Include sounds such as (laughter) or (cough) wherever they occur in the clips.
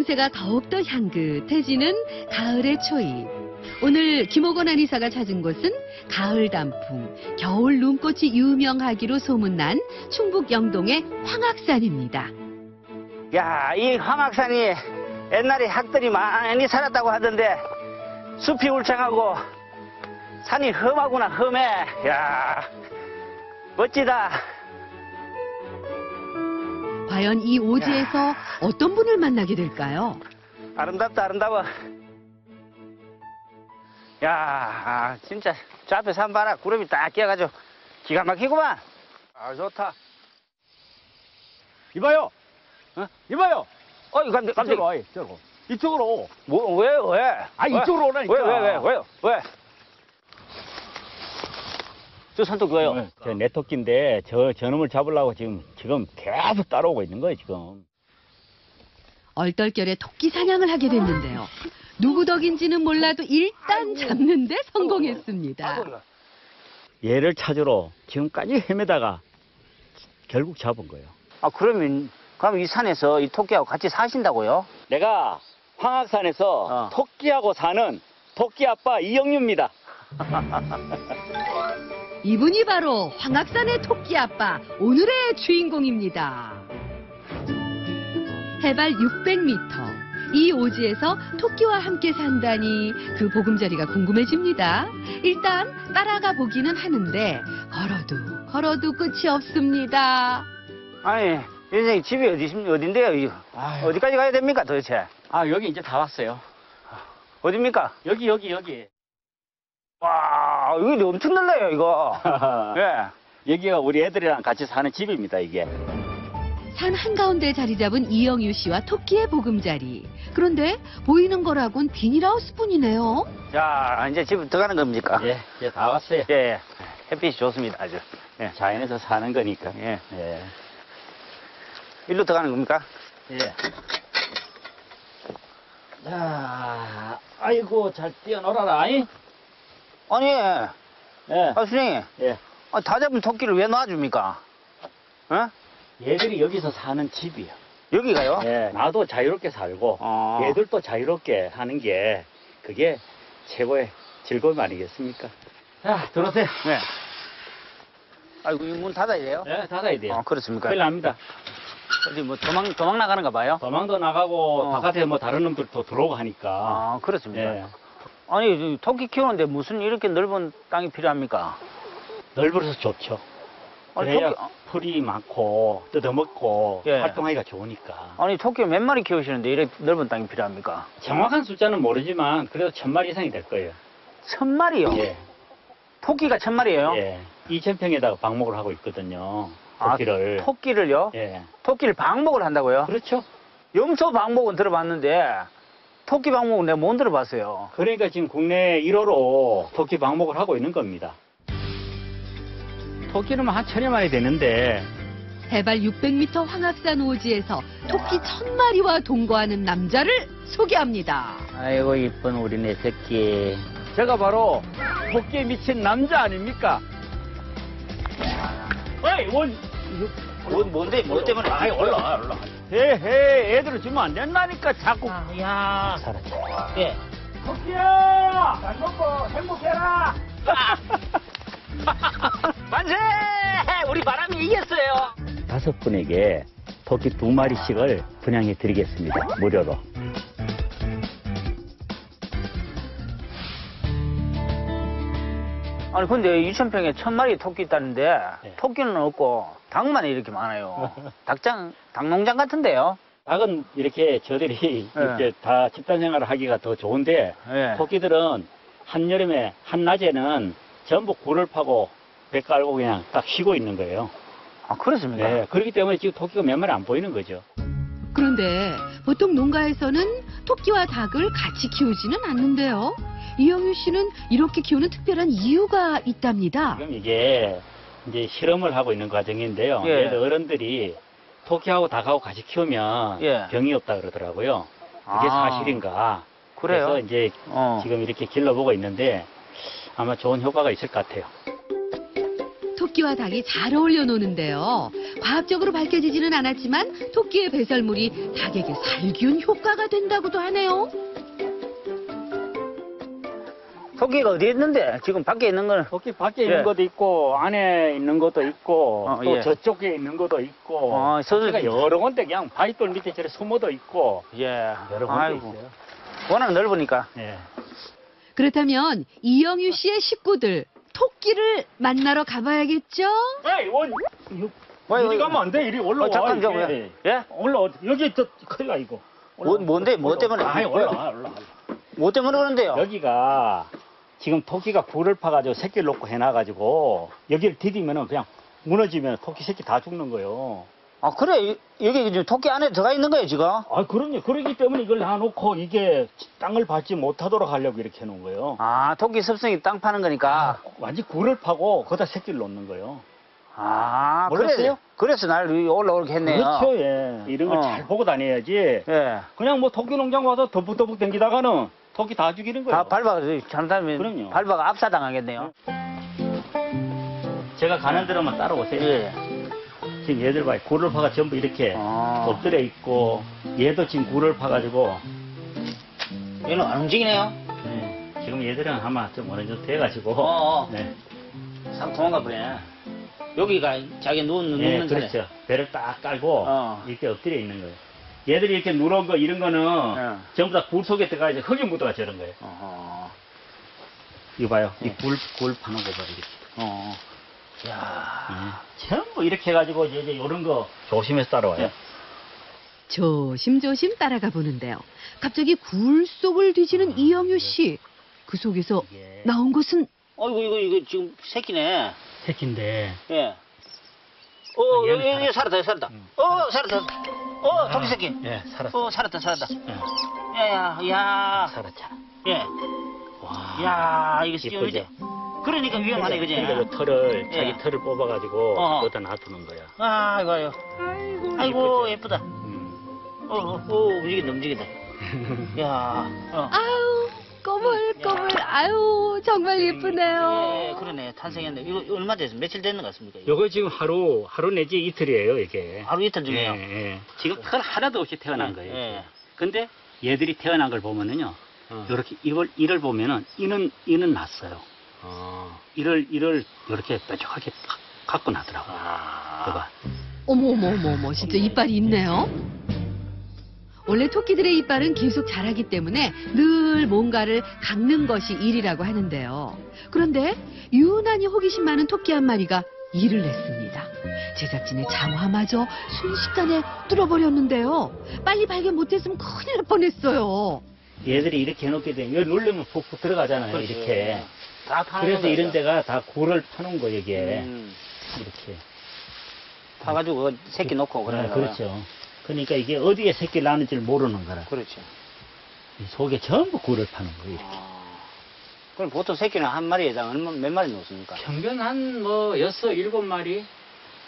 냄새가 더욱더 향긋해지는 가을의 초입. 오늘 김호건 한의사가 찾은 곳은 가을 단풍, 겨울 눈꽃이 유명하기로 소문난 충북 영동의 황악산입니다. 야, 이 황악산이 옛날에 학들이 많이 살았다고 하던데 숲이 울창하고 산이 험하구나, 험해. 야, 멋지다. 과연 이 오지에서 어떤 분을 만나게 될까요? 아름답다, 아름다워. 야, 아, 진짜 저 앞에 산 봐라. 구름이 딱 끼어가지고 기가 막히구만. 아, 좋다. 이봐요. 어? 이봐요. 어, 이거 갑자기, 갑자기. 이쪽으로 와, 이쪽으로. 이쪽으로. 뭐, 왜, 왜? 아, 왜? 이쪽으로 오라니까. 왜, 왜, 왜, 왜요? 왜? 저 산토끼 왜요? 네, 저 네토끼인데 저 저놈을 잡으려고 지금 지금 계속 따라오고 있는 거예요 지금. 얼떨결에 토끼 사냥을 하게 됐는데요. 누구 덕인지는 몰라도 일단 잡는데 성공했습니다. 얘를 찾으러 지금까지 헤매다가 결국 잡은 거예요. 아, 그러면, 그럼 이 산에서 이 토끼하고 같이 사신다고요? 내가 황악산에서 어. 토끼하고 사는 토끼 아빠 이영유입니다. (laughs) 이분이 바로 황악산의 토끼 아빠 오늘의 주인공입니다. 해발 600m. 이 오지에서 토끼와 함께 산다니 그 보금자리가 궁금해집니다. 일단 따라가 보기는 하는데 걸어도 걸어도 끝이 없습니다. 아니, 선생님 집이 어디, 어딘데요? 아유. 어디까지 가야 됩니까, 도대체? 아 여기 이제 다 왔어요. 어딥니까? 여기 여기 여기. 와, 이거 엄청 넓네요, 이거. (laughs) 예. 여기가 우리 애들이랑 같이 사는 집입니다 이게. 산 한가운데 자리 잡은 이영유 씨와 토끼의 보금자리. 그런데 보이는 거라곤 비닐하우스뿐이네요. 자, 이제 집 들어가는 겁니까? 예, 이제 다 왔어요. 예, 예. 햇빛이 좋습니다, 아주. 예. 자연에서 사는 거니까. 예. 예. 일로 들어가는 겁니까? 예. 자, 아이고, 잘 뛰어놀아라, 이? 아니, 예. 아, 선생님. 예. 아, 다 잡은 토끼를 왜 놔줍니까? 어? 얘들이 여기서 사는 집이요. 여기가요? 예. 나도 자유롭게 살고, 어. 얘들도 자유롭게 하는 게, 그게 최고의 즐거움 아니겠습니까? 자, 들어오세요. 네. 아이고, 이 문 닫아야 돼요? 예, 닫아야 돼요. 아, 그렇습니까? 큰일 납니다. 어디 뭐 도망, 도망 나가는가 봐요? 도망도 나가고, 어. 바깥에 뭐 다른 놈들도 들어오고 하니까. 아, 그렇습니까? 예. 아니, 이 토끼 키우는데 무슨 이렇게 넓은 땅이 필요합니까? 넓어서 좋죠. 아니, 그래야 토끼, 풀이 많고 뜯어먹고 예. 활동하기가 좋으니까. 아니, 토끼 몇 마리 키우시는데 이렇게 넓은 땅이 필요합니까? 정확한 숫자는 모르지만 그래도 천 마리 이상이 될 거예요. 천 마리요? 예. 토끼가 천 마리예요? 예. 2천 평에다가 방목을 하고 있거든요. 아, 토끼를. 토끼를요? 예. 토끼를 방목을 한다고요? 그렇죠. 염소 방목은 들어봤는데 토끼 방목은 내가 못 들어봤어요. 그러니까 지금 국내 1호로 토끼 방목을 하고 있는 겁니다. 토끼는 한 천여 마리 되는데 해발 600m 황악산 오지에서 토끼 천 마리와 동거하는 남자를 소개합니다. 아이고 이쁜 우리 내 새끼. 제가 바로 토끼에 미친 남자 아닙니까? 어이, 원, 뭐, 뭔데 뭐 때문에? 아이, 올라와, 올라 와. 헤헤, 애들을 주면 안 된다니까, 자꾸. 야. 살았지. 예. 토끼야! 잘 먹고 행복해라! (laughs) 만세! 우리 바람이 이겼어요. 다섯 분에게 토끼 두 마리씩을 분양해 드리겠습니다. 무료로. 아니 근데 2,000평에 천 마리 토끼 있다는데 네. 토끼는 없고 닭만 이렇게 많아요. (laughs) 닭장, 닭농장 같은데요? 닭은 이렇게 저들이 네. (laughs) 이렇게 다 집단 생활을 하기가 더 좋은데 예. 토끼들은 한여름에 한낮에는 전부 굴을 파고 배 깔고 그냥 딱 쉬고 있는 거예요. 아 그렇습니까? 네, 그렇기 때문에 지금 토끼가 몇 마리 안 보이는 거죠. 그런데 보통 농가에서는 토끼와 닭을 같이 키우지는 않는데요. 이영유 씨는 이렇게 키우는 특별한 이유가 있답니다. 지금 이게 이제 실험을 하고 있는 과정인데요. 예. 어른들이 토끼하고 닭하고 같이 키우면 예. 병이 없다 그러더라고요. 그게 아, 사실인가? 그래요? 그래서 이제 어. 지금 이렇게 길러보고 있는데 아마 좋은 효과가 있을 것 같아요. 토끼와 닭이 잘 어울려 노는데요. 과학적으로 밝혀지지는 않았지만 토끼의 배설물이 닭에게 살균 효과가 된다고도 하네요. 토끼가 어디 있는데? 지금 밖에 있는 거는 토끼 밖에 예. 있는 것도 있고 안에 있는 것도 있고 어, 또 예. 저쪽에 있는 것도 있고 어, 서서- 토끼가 여러 군데 그냥 바위돌 밑에 저래 숨어도 있고 예. 여러 군데 아이고. 있어요. 워낙 넓으니까. 예. 그렇다면 이영유 씨의 식구들 토끼를 만나러 가봐야겠죠? 에이 원 이거 와, 이리 가면 안 돼. 이리 올라와. 어, 잠깐, 이게. 잠깐. 예? 올라와. 여기 저 큰일 나 이거. 뭐- 뭔데? 뭐 때문에? 아이 올라와 올라와. 뭐 때문에 그런데요? 여기가 지금 토끼가 굴을 파가지고 새끼를 놓고 해놔가지고 여기를 디디면은 그냥 무너지면 토끼 새끼 다 죽는 거예요. 아, 그래. 이- 여기 지금 토끼 안에 들어가 있는 거예요, 지금? 아 그럼요. 그러기 때문에 이걸 놔놓고 이게 땅을 밟지 못하도록 하려고 이렇게 해놓은 거예요. 아, 토끼 습성이 땅 파는 거니까. 완전 굴을 파고 거기다 새끼를 놓는 거예요. 아, 몰랐어요? 그래서, 그래서 날 올라오게 했네요. 그렇죠, 예. 이런 걸 어. 잘 보고 다녀야지. 예. 그냥 뭐 토끼 농장 와서 더북더북 댕기다가는 토끼 다 죽이는 거예요. 다 밟아가, 잘못하면 그럼요. 밟아가 압사당하겠네요. 제가 가는 데로만 따라오세요. 예. 지금 얘들 봐요. 굴을 파가 전부 이렇게 아. 엎드려 있고 얘도 지금 굴을 파가지고 얘는 안 움직이네요. 네, 지금 얘들은 아마 좀 어느 정도 돼가지고 어, 어. 네, 상 도망가 버리네. 여기가 자기 누운, 네, 누는 자리. 그렇죠. 배를 딱 깔고 어. 이렇게 엎드려 있는 거예요. 얘들이 이렇게 누런 거 이런 거는 네. 전부 다 굴 속에 들어가 이제 흙이 묻어가 저런 거예요. 어허. 이거 봐요. 네. 이 굴, 굴 파는 거 봐요. 이렇게. 어. 야 네. 전부 이렇게 해가지고 이제 이런 거 조심해서 따라와요. 네. 조심조심 따라가 보는데요. 갑자기 굴 속을 뒤지는 이영유 씨. 그 속에서 이게 나온 것은 어이구, 이거, 이거 지금 새끼네. 새끼인데 예. 어, 얘는 얘, 얘 살았다, 얘 살았다. 음. 어, 살았다. 어, 토끼 새끼. 예, 살았어. 어, 살았다, 살았다. 예, 야, 야, 야. 살았잖아. 예. 와. 야, 이거 이쁘죠? 이제. 그러니까 위험하네, 그지? 그러니까 그 털을, 예. 자기 털을 뽑아가지고, 어. 거기다 놔두는 거야. 아, 이거, 이거. 아이고, 예쁘다. 음. 어, 어, 어, 움직인다, 움직인다. (laughs) 야, 어. 아유 꼬물꼬물 아유 정말 예쁘네요. 예, 그러네. 탄생했네. 이거 얼마 됐어? 며칠 됐는 것 같습니까? 이거? 요거 지금 하루, 하루 내지 이틀이에요, 이게. 하루 이틀 중에요. 예, 예. 지금 털 하나도 없이 태어난 거예요. 예. 근데 얘들이 태어난 걸 보면은요, 어. 요렇게 이걸, 이를 보면은, 이는, 이는 났어요. 어. 이를, 이를 요렇게 뾰족하게 가- 갖고 나더라고요. 아. 봐봐. 어머 어머 어머 어머 진짜 이빨이 있네요. 원래 토끼들의 이빨은 계속 자라기 때문에 늘 뭔가를 깎는 것이 일이라고 하는데요. 그런데 유난히 호기심 많은 토끼 한 마리가 일을 냈습니다. 제작진의 장화마저 순식간에 뚫어버렸는데요. 빨리 발견 못했으면 큰일 날 뻔했어요. 얘들이 이렇게 해놓게 되면, 여기 누르면 푹푹 들어가잖아요, 그렇지. 이렇게. 다 파는 그래서 거예요. 이런 데가 다 굴을 파는 거예요, 이게. 음. 이렇게. 파가지고 그 새끼 놓고. 네, 그렇죠. 그러니까 이게 어디에 새끼를 낳는지를 모르는 거라. 그렇죠. 이 속에 전부 굴을 파는 거예요, 이렇게. 아. 그럼 보통 새끼는 한 마리에 당 얼마, 몇 마리 놓습니까? 평균 한 뭐 여섯 일곱 마리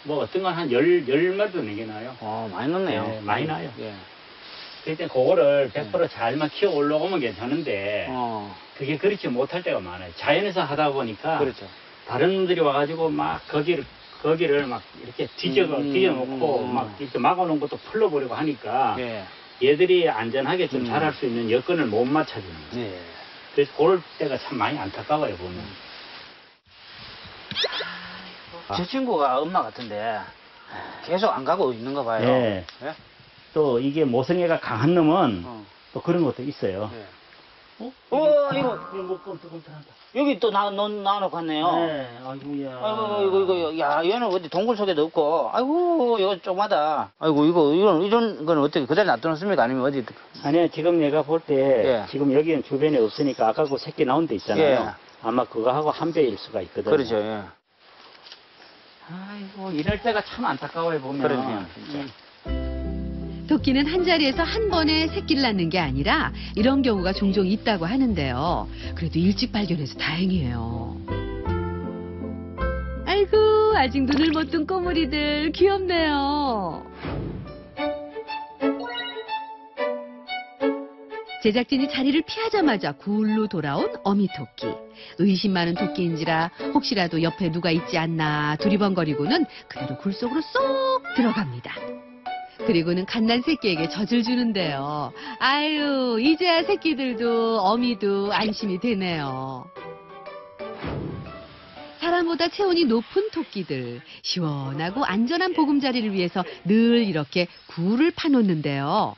뭐 어떤 건 한 열 열 마리도 내게나요. 어, 많이 놓네요. 네, 많이 나요. 예. 그때 그거를 100% 잘만 키워 올라오면 괜찮은데 어, 그게 그렇지 못할 때가 많아요. 자연에서 하다 보니까 그렇죠. 다른 놈들이 와가지고 막 거기를 거기를 막 이렇게 뒤져 음, 뒤져놓고 음. 막 이렇게 막아놓은 것도 풀러버리고 하니까 예. 얘들이 안전하게 좀 음. 자랄 수 있는 여건을 못 맞춰주는 거예요. 예. 그래서 그럴 때가 참 많이 안타까워요 보면. 아. 저 친구가 엄마 같은데 계속 안 가고 있는가 봐요. 예. 예? 또 이게 모성애가 강한 놈은 어. 또 그런 것도 있어요. 예. 어? 어, 이거. 이거 뭐 끔찍끔찍하다. 여기 또 나, 놔, 놔놓고 갔네요. 네, 아이고야. 아이고, 이거, 이거, 야, 얘는 어디 동굴 속에도 없고, 아이고, 이거 조그마다. 아이고, 이거, 이런, 이런 건 어떻게 그대로 놔두놓습니까? 아니면 어디, 아니야, 지금 내가 볼 때, 예. 지금 여기는 주변에 없으니까 아까 그 새끼 나온 데 있잖아요. 예. 아마 그거하고 한 배일 수가 있거든요. 그렇죠, 예. 아이고, 이럴 때가 참 안타까워요, 보면. 그러네요, 진짜. 음. 토끼는 한 자리에서 한 번에 새끼를 낳는 게 아니라 이런 경우가 종종 있다고 하는데요. 그래도 일찍 발견해서 다행이에요. 아이고, 아직 눈을 못 뜬 꼬물이들 귀엽네요. 제작진이 자리를 피하자마자 굴로 돌아온 어미 토끼. 의심 많은 토끼인지라 혹시라도 옆에 누가 있지 않나 두리번거리고는 그대로 굴 속으로 쏙 들어갑니다. 그리고는 갓난 새끼에게 젖을 주는데요. 아유, 이제야 새끼들도 어미도 안심이 되네요. 사람보다 체온이 높은 토끼들, 시원하고 안전한 보금자리를 위해서 늘 이렇게 굴을 파놓는데요.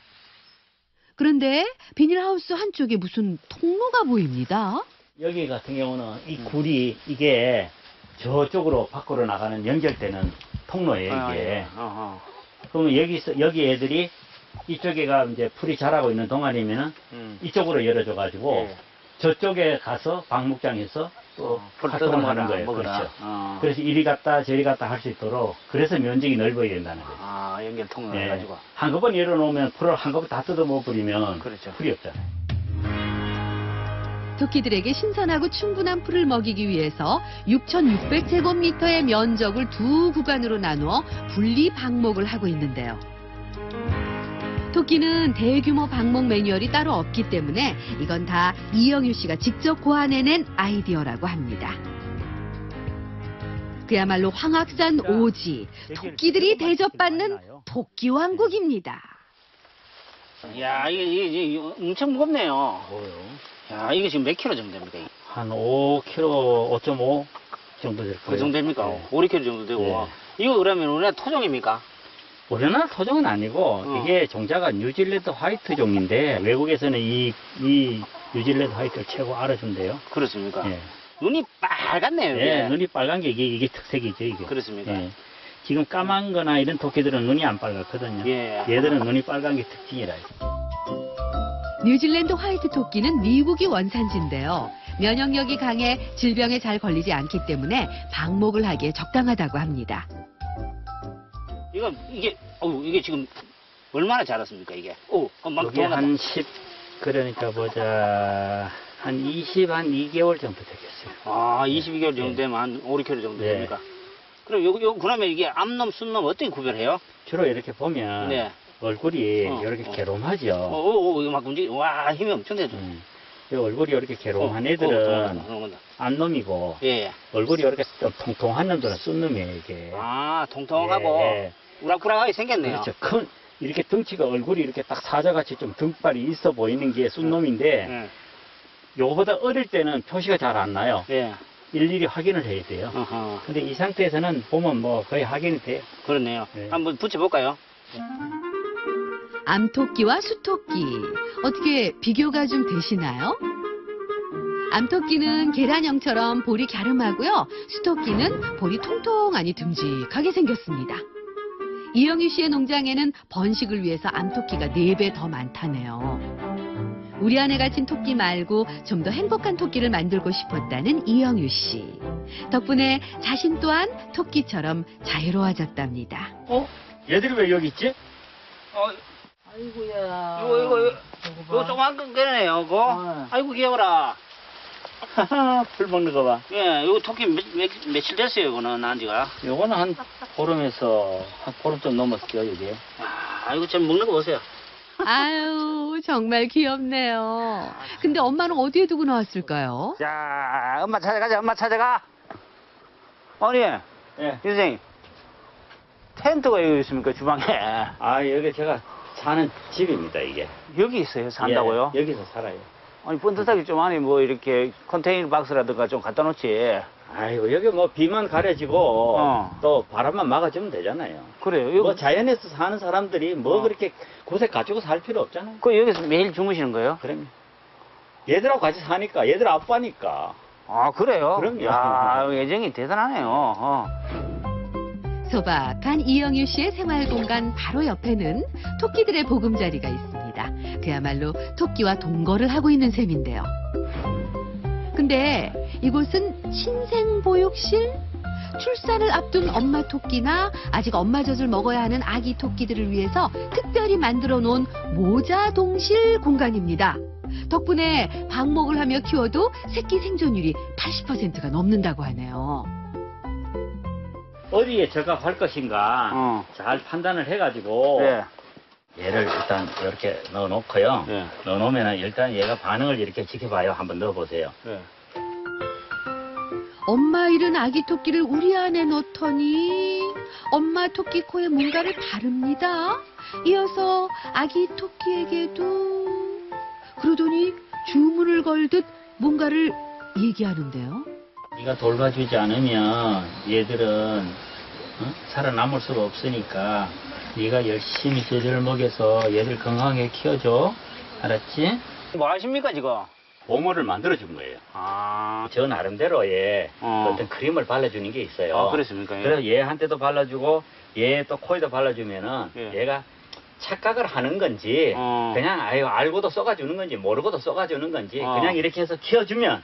그런데 비닐하우스 한쪽에 무슨 통로가 보입니다. 여기 같은 경우는 이 굴이 이게 저쪽으로 밖으로 나가는 연결되는 통로예요, 아, 이게. 예. 어허. 그러면 여기서, 여기 애들이 이쪽에가 이제 풀이 자라고 있는 동안이면은 음. 이쪽으로 열어줘 가지고 예. 저쪽에 가서 방목장에서 또 어, 풀 활동을 뜯어먹어라, 하는 거예요. 먹어라. 그렇죠. 어. 그래서 이리 갔다 저리 갔다 할 수 있도록 그래서 면적이 넓어야 된다는 거예요. 아, 연결 통로 예. 해가지고. 한꺼번에 열어놓으면 풀을 한꺼번에 다 뜯어 먹어 버리면 그렇죠. 풀이 없잖아요. 토끼들에게 신선하고 충분한 풀을 먹이기 위해서 6,600제곱미터의 면적을 두 구간으로 나누어 분리 방목을 하고 있는데요. 토끼는 대규모 방목 매뉴얼이 따로 없기 때문에 이건 다 이영유 씨가 직접 고안해낸 아이디어라고 합니다. 그야말로 황학산 오지, 토끼들이 대접받는 토끼 왕국입니다. 야, 이게, 이게, 이게 엄청 무겁네요. 뭐요? 야, 이게 지금 몇 킬로 정도 됩니까? 이게? 한 5kg, 5.5 정도 될 거예요. 그 정도 됩니까? 네. 5, 6킬로 정도 되고. 네. 이거 그러면 우리나라 토종입니까? 우리나라 토종은 아니고 어. 이게 종자가 뉴질랜드 화이트 종인데 외국에서는 이, 이 뉴질랜드 화이트를 최고 알아준대요. 그렇습니까? 예. 눈이 빨갛네요. 예, 눈이 빨간 게 이게, 이게 특색이죠, 이게. 그렇습니까? 예. 지금 까만 거나 이런 토끼들은 눈이 안 빨갛거든요. 예. 얘들은 눈이 빨간 게 특징이라. 뉴질랜드 화이트 토끼는 미국이 원산지인데요. 면역력이 강해 질병에 잘 걸리지 않기 때문에 방목을 하기에 적당하다고 합니다. 이거, 이게, 어우, 이게 지금 얼마나 자랐습니까, 이게? 오, 어, 막 여기 도망간다. 한 10, 그러니까 보자. 한 20, 한 2개월 정도 되겠어요. 아, 22개월 정도 네. 되면 한 5, 6킬로 정도 네. 됩니까? 그럼 요, 요, 그러면 이게 암놈, 순놈 어떻게 구별해요? 주로 이렇게 보면 네. 얼굴이 어, 이렇게 어. 괴롬하죠. 오, 오, 오, 이거 막 움직이, 와, 힘이 엄청 되죠. 음. 이 얼굴이 이렇게 괴롬한 어, 애들은 어, 도망간다, 도망간다. 안놈이고 예, 예. 얼굴이 이렇게 좀 통통한 놈들은 쏜놈이에요 이게. 아, 통통하고 예, 우락부락하게 생겼네요. 그렇죠. 큰 이렇게 덩치가 얼굴이 이렇게 딱 사자같이 좀 등발이 있어 보이는 게 쏜놈인데 예, 요거보다 어릴 때는 표시가 잘 안 나요. 예. 일일이 확인을 해야 돼요. 어허, 근데 이 상태에서는 보면 뭐 거의 확인이 돼요. 그렇네요. 네. 한번 붙여볼까요? 암토끼와 수토끼. 어떻게 비교가 좀 되시나요? 암토끼는 계란형처럼 볼이 갸름하고요. 수토끼는 볼이 통통하니 듬직하게 생겼습니다. 이영희 씨의 농장에는 번식을 위해서 암토끼가 4배 더 많다네요. 우리 안에 갇힌 토끼 말고 좀 더 행복한 토끼를 만들고 싶었다는 이영유 씨. 덕분에 자신 또한 토끼처럼 자유로워졌답니다. 어? 얘들이 왜 여기 있지? 어, 아이고야. 이거, 이거, 이거, 이거 조그만 건 거네요, 그거. 어. 아이고, 귀여워라. (laughs) 풀 먹는 거 봐. 예, 이거 토끼 몇, 몇, 며칠 됐어요, 이거는, 난 지가. 요거는 한 보름에서 한 보름 좀 넘었죠, 이게. 아, 이거 좀 먹는 거 보세요. 아유, 정말 귀엽네요. 근데 엄마는 어디에 두고 나왔을까요? 자, 엄마 찾아가자, 엄마 찾아가. 어머니, 예. 선생님. 텐트가 여기 있습니까, 주방에? 아, 여기 제가 사는 집입니다, 이게. 여기 있어요, 산다고요? 예, 여기서 살아요. 아니, 번듯하게 좀 안에 뭐 이렇게 컨테이너 박스라든가 좀 갖다 놓지. 아이고, 여기 뭐 비만 가려지고 어. 또 바람만 막아주면 되잖아요. 그래요. 여기, 뭐 자연에서 사는 사람들이 뭐 어. 그렇게 곳에 가지고 살 필요 없잖아요. 그 여기서 매일 주무시는 거예요? 그럼요. 얘들하고 같이 사니까, 얘들 아빠니까. 아, 그래요? 그럼요. 야, 애정이 대단하네요. 어. 소박한 이영유 씨의 생활 공간 바로 옆에는 토끼들의 보금자리가 있습니다. 그야말로 토끼와 동거를 하고 있는 셈인데요. 근데 이곳은 신생보육실? 출산을 앞둔 엄마 토끼나 아직 엄마 젖을 먹어야 하는 아기 토끼들을 위해서 특별히 만들어 놓은 모자 동실 공간입니다. 덕분에 방목을 하며 키워도 새끼 생존율이 80%가 넘는다고 하네요. 어디에 적합할 것인가 어. 잘 판단을 해가지고 예. 얘를 일단 이렇게 넣어 놓고요. 예. 넣어 놓으면 일단 얘가 반응을 이렇게 지켜봐요. 한번 넣어 보세요. 예. 엄마 잃은 아기 토끼를 우리 안에 넣더니 엄마 토끼 코에 뭔가를 바릅니다. 이어서 아기 토끼에게도 그러더니 주문을 걸듯 뭔가를 얘기하는데요. 네가 돌봐주지 않으면 얘들은 어? 살아남을 수가 없으니까 네가 열심히 젖을 먹여서 얘들 건강하게 키워줘. 알았지? 뭐 하십니까, 지금? 보모를 만들어준 거예요. 아, 저 나름대로의 어. 어. 떤 크림을 발라주는 게 있어요. 아, 그렇습니까? 예. 그래서 얘한테도 발라주고 얘 또 코에도 발라주면은 예. 얘가 착각을 하는 건지 어. 그냥 아유 알고도 써가주는 건지 모르고도 써가주는 건지 어. 그냥 이렇게 해서 키워주면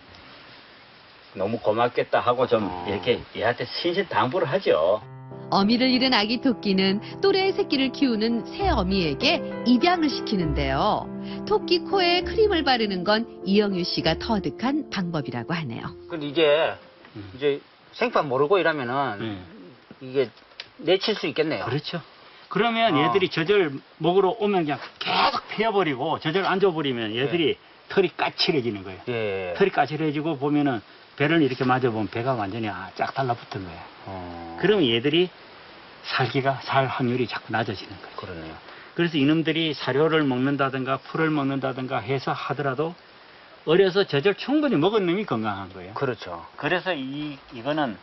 너무 고맙겠다 하고 좀 어. 이렇게 얘한테 신신 당부를 하죠. 어미를 잃은 아기 토끼는 또래의 새끼를 키우는 새 어미에게 입양을 시키는데요. 토끼 코에 크림을 바르는 건 이영유 씨가 터득한 방법이라고 하네요. 근데 이제, 음. 이제 생판 모르고 이러면은 음. 이게 내칠 수 있겠네요. 그렇죠. 그러면 어. 얘들이 젖을 먹으러 오면 그냥 계속 피워버리고 젖을 안 줘버리면 얘들이 털이 까칠해지는 거예요. 예. 털이 까칠해지고 보면은 배를 이렇게 맞아보면 배가 완전히 아, 쫙 달라붙은 거예요. 어, 그러면 얘들이 살기가 살 확률이 자꾸 낮아지는 거예요. 그러네요. 그래서 이놈들이 사료를 먹는다든가 풀을 먹는다든가 해서 하더라도 어려서 젖을 충분히 먹은 놈이 건강한 거예요. 그렇죠. 그래서 이 이거는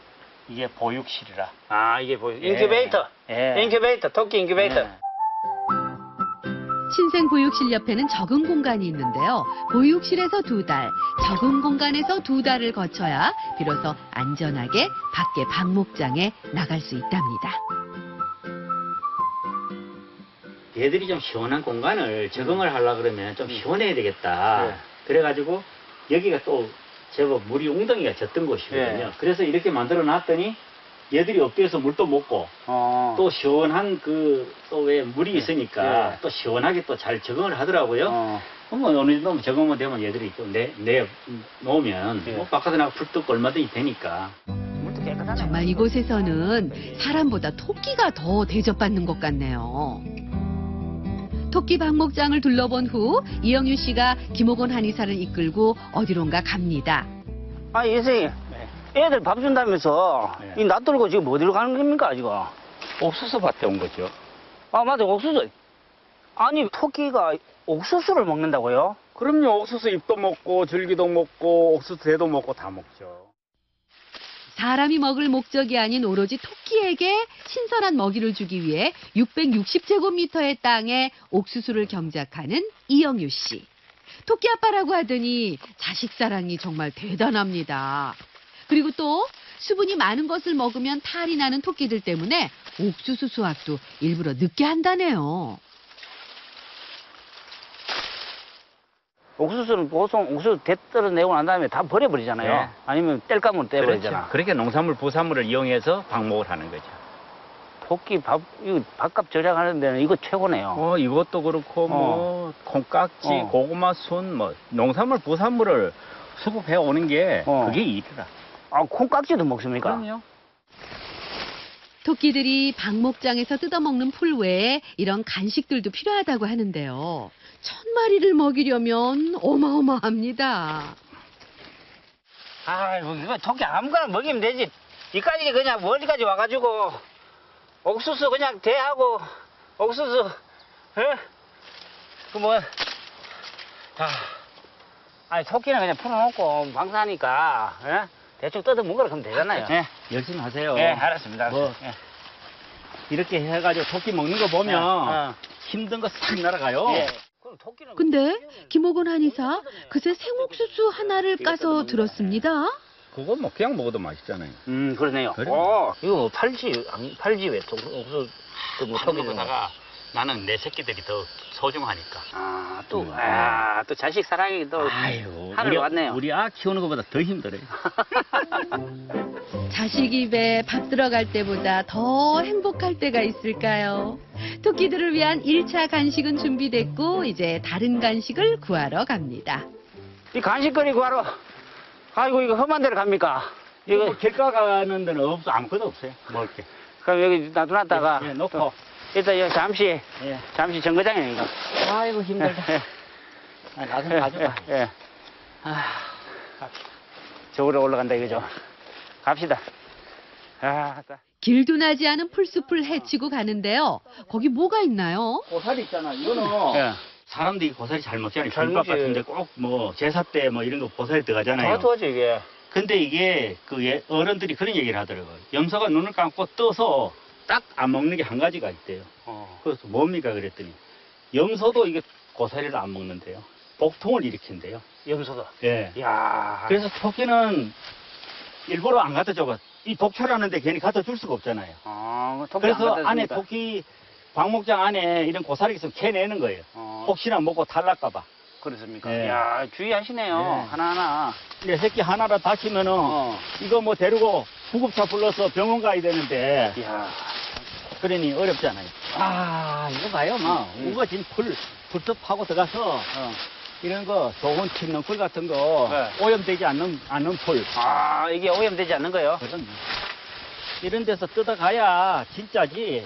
이게 보육실이라. 아, 이게 뭐, 예. 인큐베이터. 예. 인큐베이터, 토끼 인큐베이터. 예. 신생 보육실 옆에는 적응 공간이 있는데요. 보육실에서 두 달, 적응 공간에서 두 달을 거쳐야 비로소 안전하게 밖에 방목장에 나갈 수 있답니다. 얘들이 좀 시원한 공간을 적응을 하려 그러면 좀 시원해야 되겠다. 네. 그래가지고 여기가 또 제법 물이 웅덩이가 졌던 곳이거든요. 네. 그래서 이렇게 만들어 놨더니 얘들이 업돼서 물도 먹고 어. 또 시원한 그 또 왜 물이 있으니까 네. 또 시원하게 또 잘 적응을 하더라고요. 어. 그러면 어느 정도 적응만 되면 얘들이 또내 내 놓으면 네. 뭐 바깥에 나가 불도 얼마든지 되니까. 정말 이곳에서는 사람보다 토끼가 더 대접받는 것 같네요. 토끼 방목장을 둘러본 후 이영유 씨가 김옥원 한의사를 이끌고 어디론가 갑니다. 아, 선생님. 네. 애들 밥 준다면서 네. 이 놔두고 지금 어디로 가는 겁니까, 지금? 옥수수 밭에 온 거죠. 아, 맞아, 옥수수. 아니, 토끼가 옥수수를 먹는다고요? 그럼요. 옥수수 잎도 먹고 줄기도 먹고 옥수수 대도 먹고 다 먹죠. 사람이 먹을 목적이 아닌 오로지 토끼에게 신선한 먹이를 주기 위해 660제곱미터의 땅에 옥수수를 경작하는 이영유 씨. 토끼 아빠라고 하더니 자식 사랑이 정말 대단합니다. 그리고 또 수분이 많은 것을 먹으면 탈이 나는 토끼들 때문에 옥수수 수확도 일부러 늦게 한다네요. 옥수수는 보통 옥수수 대 떨어 내고 난 다음에 다 버려버리잖아요. 네. 아니면 뗄감으로 떼버리잖아. 그렇게 농산물 부산물을 이용해서 방목을 하는 거죠. 토끼 밥, 밥값 절약하는 데는 이거 최고네요. 어, 이것도 그렇고 뭐 콩깍지, 어. 고구마 순, 뭐 농산물 부산물을 수급해 오는 게 어. 그게 일이라. 아, 콩깍지도 먹습니까? 그럼요. 토끼들이 방목장에서 뜯어먹는 풀 외에 이런 간식들도 필요하다고 하는데요. 천 마리를 먹이려면 어마어마합니다. 아이고, 이거 토끼 아무거나 먹이면 되지. 이까지 그냥 멀리까지 와가지고, 옥수수 그냥 대하고, 옥수수, 에? 그 뭐, 아, 아니, 토끼는 그냥 풀어놓고 방사하니까, 에? 대충 뜯어 먹으라 그러면 되잖아요. 네, 열심히 하세요. 예, 알았습니다. 뭐, 예. 이렇게 해가지고 토끼 먹는 거 보면 어, 힘든 거 싹 날아가요. 예. 그럼 토끼는 근데 김옥원 한의사 그새 생옥수수 하나를 까서 들었습니다. 그거 뭐 그냥 먹어도 맛있잖아요. 음, 그러네요. 그래. 어, 이거 뭐 팔지, 안 팔지 왜, 또, 옥수수, 그뭐 토끼 는 거다가 나는 내 새끼들이 더 소중하니까. 아, 또, 음. 아, 또 자식 사랑이 또. 아유, 하늘 우리, 왔네요. 우리 아 키우는 것보다 더 힘들어요. (laughs) 자식 입에 밥 들어갈 때보다 더 행복할 때가 있을까요? 토끼들을 위한 1차 간식은 준비됐고 이제 다른 간식을 구하러 갑니다. 이 간식거리 구하러, 아이고, 이거 험한 데를 갑니까? 이거, 이거 길가 가는 데는 없어 아무것도 없어요. 먹을 게. 그럼 여기 놔두놨다가. 예, 놓고 일단 여기 잠시, 예. 잠시 정거장이네, 이거. 아이고 힘들다. 아, 나좀 가져가. 예. 아, 저으로 올라간다, 이거죠. 갑시다. 아. 길도 나지 않은 풀숲을 헤치고 가는데요. 거기 뭐가 있나요? 고사리 있잖아. 이거는 예. 사람들이 고사리 잘 먹잖아요. 잘 김밥 먹지. 같은데 꼭 뭐 제사 때 뭐 이런 거 고사리 들어가잖아요. 도와줘, 이게. 근데 이게 그 예- 어른들이 그런 얘기를 하더라고요. 염소가 눈을 감고 떠서 딱 안 먹는 게 한 가지가 있대요. 어. 그래서 뭡니까 그랬더니 염소도 이게 고사리를 안 먹는데요. 복통을 일으킨대요. 염소도. 예. 이야. 그래서 토끼는 일부러 안 갖다 줘봐. 이 독초라는데 괜히 갖다 줄 수가 없잖아요. 아, 뭐 토끼 그래서 안 안에 토끼 방목장 안에 이런 고사리 있으면 캐내는 거예요. 어, 혹시나 먹고 탈날까봐. 그렇습니까? 예. 이야, 주의하시네요. 예. 하나하나. 내 새끼 하나라도 다치면은 어. 이거 뭐 데리고 구급차 불러서 병원 가야 되는데 이야. 그러니 어렵잖아요. 아 이거 봐요, 막 음. 우거진 풀 불떡 파고 들어가서 어. 이런 거 좋은 칡순 같은 거 네. 오염되지 않는 않는 풀 아, 이게 오염되지 않는 거예요? 그런 이런 데서 뜯어가야 진짜지.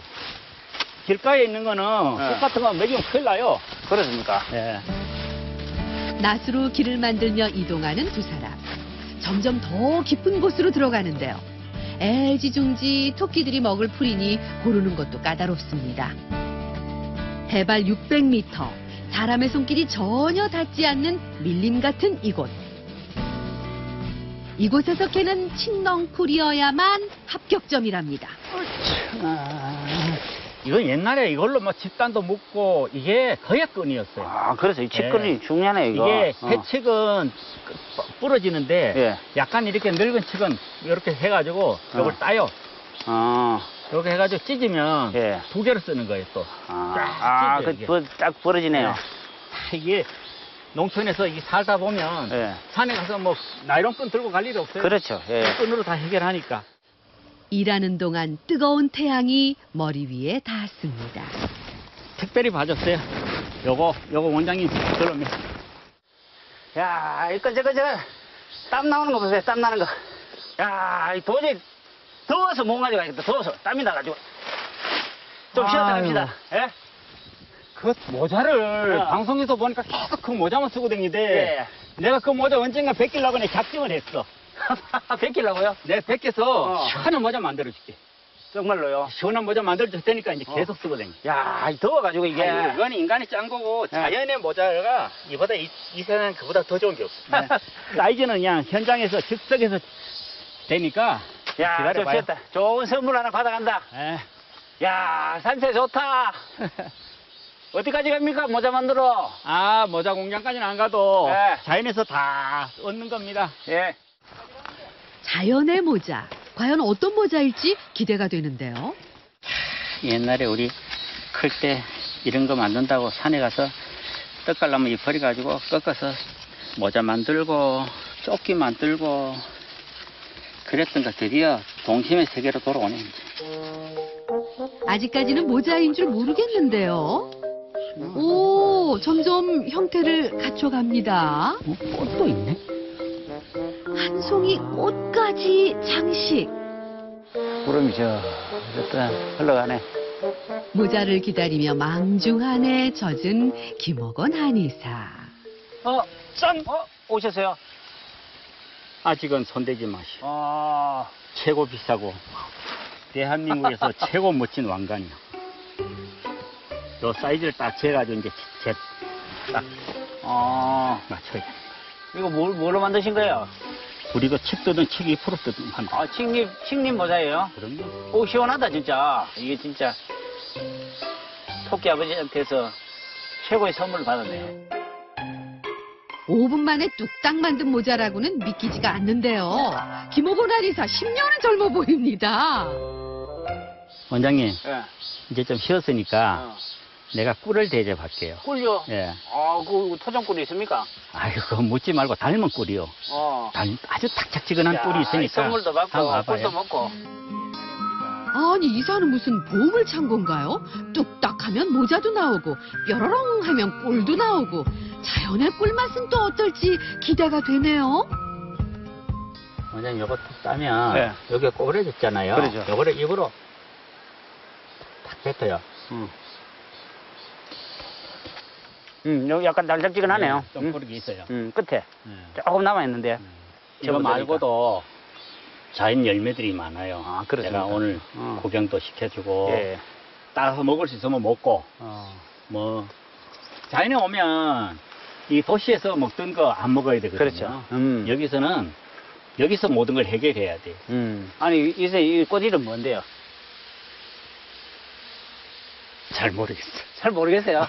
길가에 있는 거는 네. 쑥 같은 거 먹이면 큰일 나요. 그렇습니까? 예. 낫으로 길을 만들며 이동하는 두 사람. 점점 더 깊은 곳으로 들어가는데요. 애지중지 토끼들이 먹을 풀이니 고르는 것도 까다롭습니다. 해발 600m, 사람의 손길이 전혀 닿지 않는 밀림 같은 이곳. 이곳에서 캐는 칡넝풀이어야만 합격점이랍니다. 아, 이건 옛날에 이걸로 뭐 집단도 묶고 이게 거의 끈이었어요. 아, 그래서 이 칡거리 중요하네, 이거. 이게 어. 해측은 부러지는데 예. 약간 이렇게 늙은 측은 이렇게 해가지고 이걸 어. 따요. 어. 이렇게 해가지고 찢으면 예. 두 개를 쓰는 거예요 또. 아, 쫙아 그. 부- 딱 부러지네요. 아, 이게 농촌에서 이 살다 보면 예. 산에 가서 뭐 나이론끈 들고 갈 일이 없어요. 그렇죠. 예. 끈으로 다 해결하니까. 일하는 동안 뜨거운 태양이 머리 위에 닿았습니다. 특별히 봐줬어요. 요거 요거 원장님 그러면 야, 이거 저거 저거 땀 나오는 거 보세요. 땀 나는 거. 야, 이 도저히 더워서 못 가져가겠다. 더워서 땀이 나가지고. 좀 쉬었다. 갑시다. 예? 그 모자를 어. 방송에서 보니까 계속 그 모자만 쓰고 다니는데 예. 내가 그 모자 언젠가 벗기려고 내 작정을 했어. 뺏기려고요? 내가 벗겨서 어. 시원한 모자 만들어줄게. 정말로요. 시원한 모자 만들어줄 테니까 이제 어. 계속 쓰고 다니. 야, 이 더워가지고 이게. 아, 이건 인간이 짠 거고 예. 자연의 모자가 이보다 이, 이 세상 그보다 더 좋은 게 없어. (laughs) 사이즈는 그냥 현장에서 즉석에서 되니까 야, 기다려봐요. 쉬었다. 좋은 선물 하나 받아간다. 예. 야, 산세 좋다. (laughs) 어디까지 갑니까? 모자 만들어. 아 모자 공장까지는 안 가도 예. 자연에서 다 얻는 겁니다. 예. 자연의 모자. 과연 어떤 모자일지 기대가 되는데요. 옛날에 우리 클 때 이런 거 만든다고 산에 가서 떡갈나무 이파리 가지고 꺾어서 모자 만들고 조끼 만들고 그랬던 거 드디어 동심의 세계로 돌아오네. 아직까지는 모자인 줄 모르겠는데요. 오, 점점 형태를 갖춰갑니다. 어, 꽃도 있네. 한 송이 꽃까지 장식. 구름이 저, 어쨌든 흘러가네. 모자를 기다리며 망중한에 젖은 김옥원 한의사. 어, 짠! 어, 오셨어요? 아직은 손대지 마시오. 어, 최고 비싸고 대한민국에서 (laughs) 최고 멋진 왕관이요. 요 사이즈를 딱 재가지고 이제 제딱 어, 맞춰야 돼. 이거 뭘, 뭘로 만드신 거예요? 우리가 칡 뜯은 칡2% 뜯은 한다. 아, 칡잎, 칡잎 모자예요? 그럼요. 오, 시원하다, 진짜. 이게 진짜. 토끼 아버지한테서 최고의 선물을 받았네요. 5분 만에 뚝딱 만든 모자라고는 믿기지가 않는데요. 김옥원 한의사 10년은 젊어 보입니다. 원장님, 예. 이제 좀 쉬었으니까 어. 내가 꿀을 대접할게요. 꿀요? 예. 아, 그 토종 꿀이 있습니까? 아유, 그거 묻지 말고 닮은 꿀이요. 어. 닮- 아주 탁착지근한 야, 꿀이 있으니까. 선물도 받고. 꿀도 먹고. 아니 이사는 무슨 보물 찬 건가요? 뚝딱 하면 모자도 나오고 뾰로롱 하면 꿀도 나오고 자연의 꿀맛은 또 어떨지 기대가 되네요. 원장님, 요거 툭 따면 네. 여기가 꼬부러졌잖아요. 그러죠. 요거를 입으로 탁 뱉어요. 음. 음, 여기 약간 달짝지근하네요. 좀 음, 고르게 있어요. 음, 끝에 네. 조금 남아있는데. 이거 접어드니까. 말고도 자연 열매들이 많아요. 아, 그렇습니까? 제가 오늘 어. 구경도 시켜주고 예. 따서 먹을 수 있으면 먹고 어. 뭐 자연에 오면 이 도시에서 먹던 거 안 먹어야 되거든요. 그렇죠. 음. 여기서는 여기서 모든 걸 해결해야 돼. 음. 아니, 이제 이 꽃 이름 뭔데요? 잘 모르겠어. 잘 모르겠어요.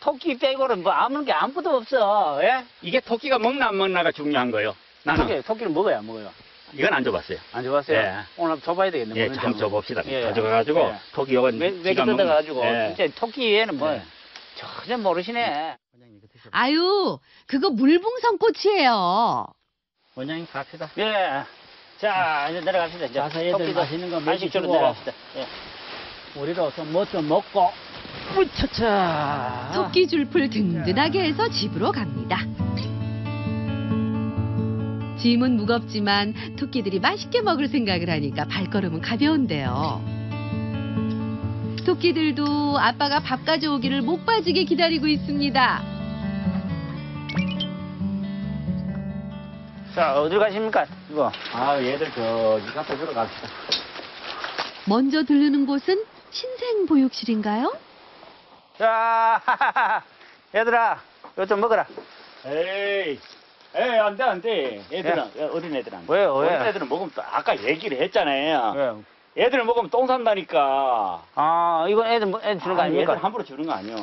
토끼 빼고는 뭐 아무런 게 아무것도 없어. 예? 이게 토끼가 먹나 안 먹나가 중요한 거예요. 나는 토끼, 토끼를 먹어요, 안 먹어요? 이건 안 줘봤어요. 안 줘봤어요? 예. 오늘 한번 줘봐야 되겠네. 예, 먹는지 참. 줘봅시다. 예. 가져가가지고 예. 토끼 요건 먹는- 뜯어가지고. 예. 진짜 토끼에는 뭐, 예. 전혀 모르시네. 아유, 그거 물붕성꽃이에요. 원장님 갑시다. 예. 자, 이제 내려갑시다. 이제 가서 애들 맛있는 거 간식주로 먹이시고. 내려갑시다. 예. 우리로서 뭐좀 먹고 우차차. 토끼 줄풀 든든하게 해서 집으로 갑니다. 짐은 무겁지만 토끼들이 맛있게 먹을 생각을 하니까 발걸음은 가벼운데요. 토끼들도 아빠가 밥 가져오기를 목 빠지게 기다리고 있습니다. 자, 어디로 가십니까? 이거. 아 얘들 저기 갖다 주러 갑시다. 먼저 들르는 곳은 신생 보육실인가요? 자, (laughs) 얘들아, 이거 좀 먹어라. 에이, 에이 안 돼 안 돼. 애들은 어린 애들 안 돼. 왜요, 왜? 어린 애들은 먹으면 또 아까 얘기를 했잖아요. 예. 애들은 먹으면 똥 산다니까. 아, 이건 애들, 뭐- 애들 주는 거 아니, 아닙니까? 애들 함부로 주는 거 아니요.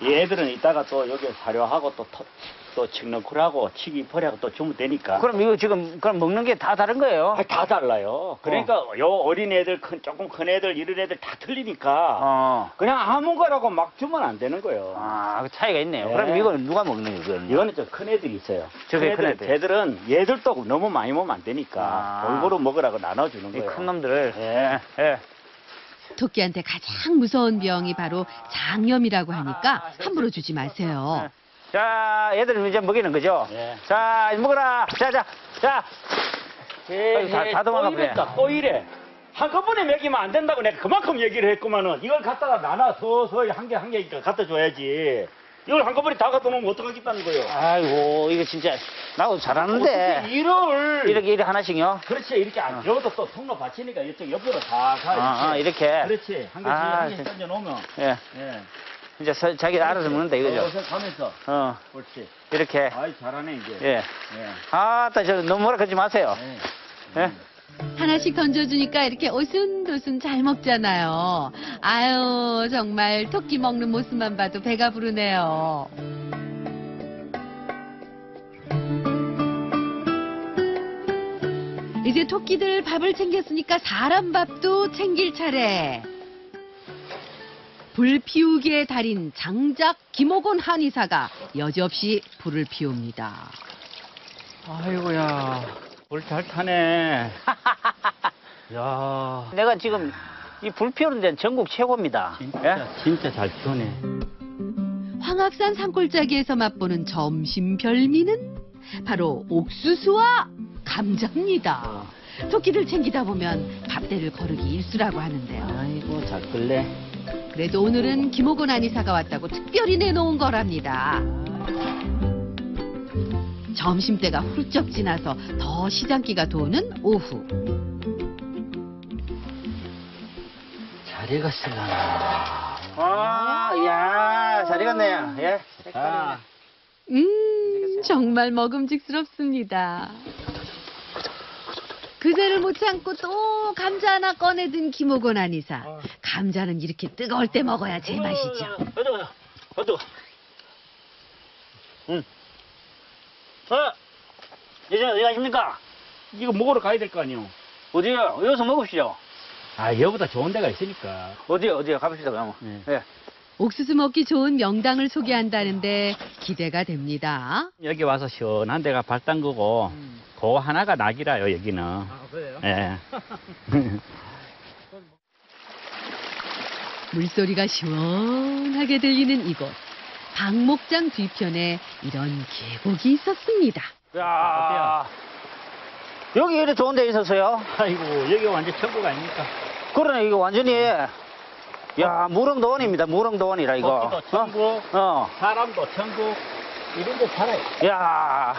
이 애들은 이따가 또 여기 사료하고 또, 터- 또 칡너쿨하고 치기 퍼리하고 또 주면 되니까. 그럼 이거 지금, 그럼 먹는 게 다 다른 거예요? 아, 다 달라요. 그러니까 요 어린 애들, 큰, 조금 큰 애들, 이런 애들 다 틀리니까 어. 그냥 아무 거라고 막 주면 안 되는 거예요. 아, 그 차이가 있네요. 네. 그럼 이건 누가 먹는 거예요? 이거는? 이거는 좀큰 애들이 있어요. 저게 큰 애들. 걔들은 얘들도 너무 많이 먹으면 안 되니까 아. 골고루 먹으라고 나눠주는 이 거예요. 큰 놈들을. 예. 예. 토끼한테 가장 무서운 병이 바로 장염이라고 하니까 함부로 주지 마세요. 자, 얘들 이제 먹이는 거죠? 예. 자, 먹어라. 자, 자, 자. 아이고, 다- 다 도망가 또 버려. 또 이래. 한꺼번에 먹이면 안 된다고 내가 그만큼 얘기를 했구만은 이걸 갖다가 나눠 서서히 한 개 한 개니까 갖다 줘야지. 이걸 한꺼번에 다 갖다 놓으면 어떡하겠다는 거예요. 아이고, 이거 진짜, 나도 잘하는데. 이를 이렇게, 이렇게 하나씩요? 그렇지 이렇게 안 저것도 또 통로 받치니까 이쪽 옆으로 다 가. 아, 아, 이렇게. 그렇지 한 개씩 아, 한개 진짜. 던져 놓으면. 예. 예. 이제 서- 자기 알아서 먹는다, 이거죠? 어서 가면서. 어, 그렇지. 이렇게. 아이 잘하네 이제. 예. 예. 아 따, 저, 너무 뭐라 그러지 마세요. 예. 예? 하나씩 던져주니까 이렇게 오순도순 잘 먹잖아요. 아유, 정말 토끼 먹는 모습만 봐도 배가 부르네요. 이제 토끼들 밥을 챙겼으니까 사람 밥도 챙길 차례. 불 피우기의 달인 장작 김옥원 한의사가 여지없이 불을 피웁니다. 아이고야. 물잘 타네. (laughs) 야. 내가 지금 이 불 피우는 데는 전국 최고입니다. 진짜 예? 진짜 잘 피우네. 황악산 산골짜기에서 맛보는 점심 별미는 바로 옥수수와 감자입니다. 토끼들 챙기다 보면 밥대를 거르기 일수라고 하는데요. 아이고 잘 끌래. 그래도 오늘은 김호곤 한의사가 왔다고 특별히 내놓은 거랍니다. 점심때가 훌쩍 지나서 더 시장기가 도는 오후. 잘 익었을라나. 아, 이야, 잘 익었네 요. 예? 아, 음, 정말 먹음직스럽습니다. 그새를 못 참고 또 감자 하나 꺼내든 김호곤 한의사. 감자는 이렇게 뜨거울 때 먹어야 제맛이죠. 어떡, 어떡. 응. 어? 이제 어디 가십니까? 이거 먹으러 가야 될 거 아니요. 어디요? 여기서 먹읍시죠. 아, 여보다 좋은 데가 있으니까. 어디요? 어디요? 가봅시다, 그러면. 네. 예. 옥수수 먹기 좋은 명당을 소개한다는데 기대가 됩니다. 여기 와서 시원한 데가 발 담그고, 그 하나가 낙이라요, 여기는. 아, 그래요? 예. (laughs) 물소리가 시원하게 들리는 이곳. 박목장 뒤편에 이런 계곡이 있었습니다. 야 여기 이렇게 좋은 데 있었어요? 아이고, 여기 완전 천국 아닙니까? 그러네, 이거 완전히 야, 무릉도원입니다. 무릉도원이라, 이거. 토끼도 천국, 어? 어. 사람도 천국, 이런 데 살아요. 야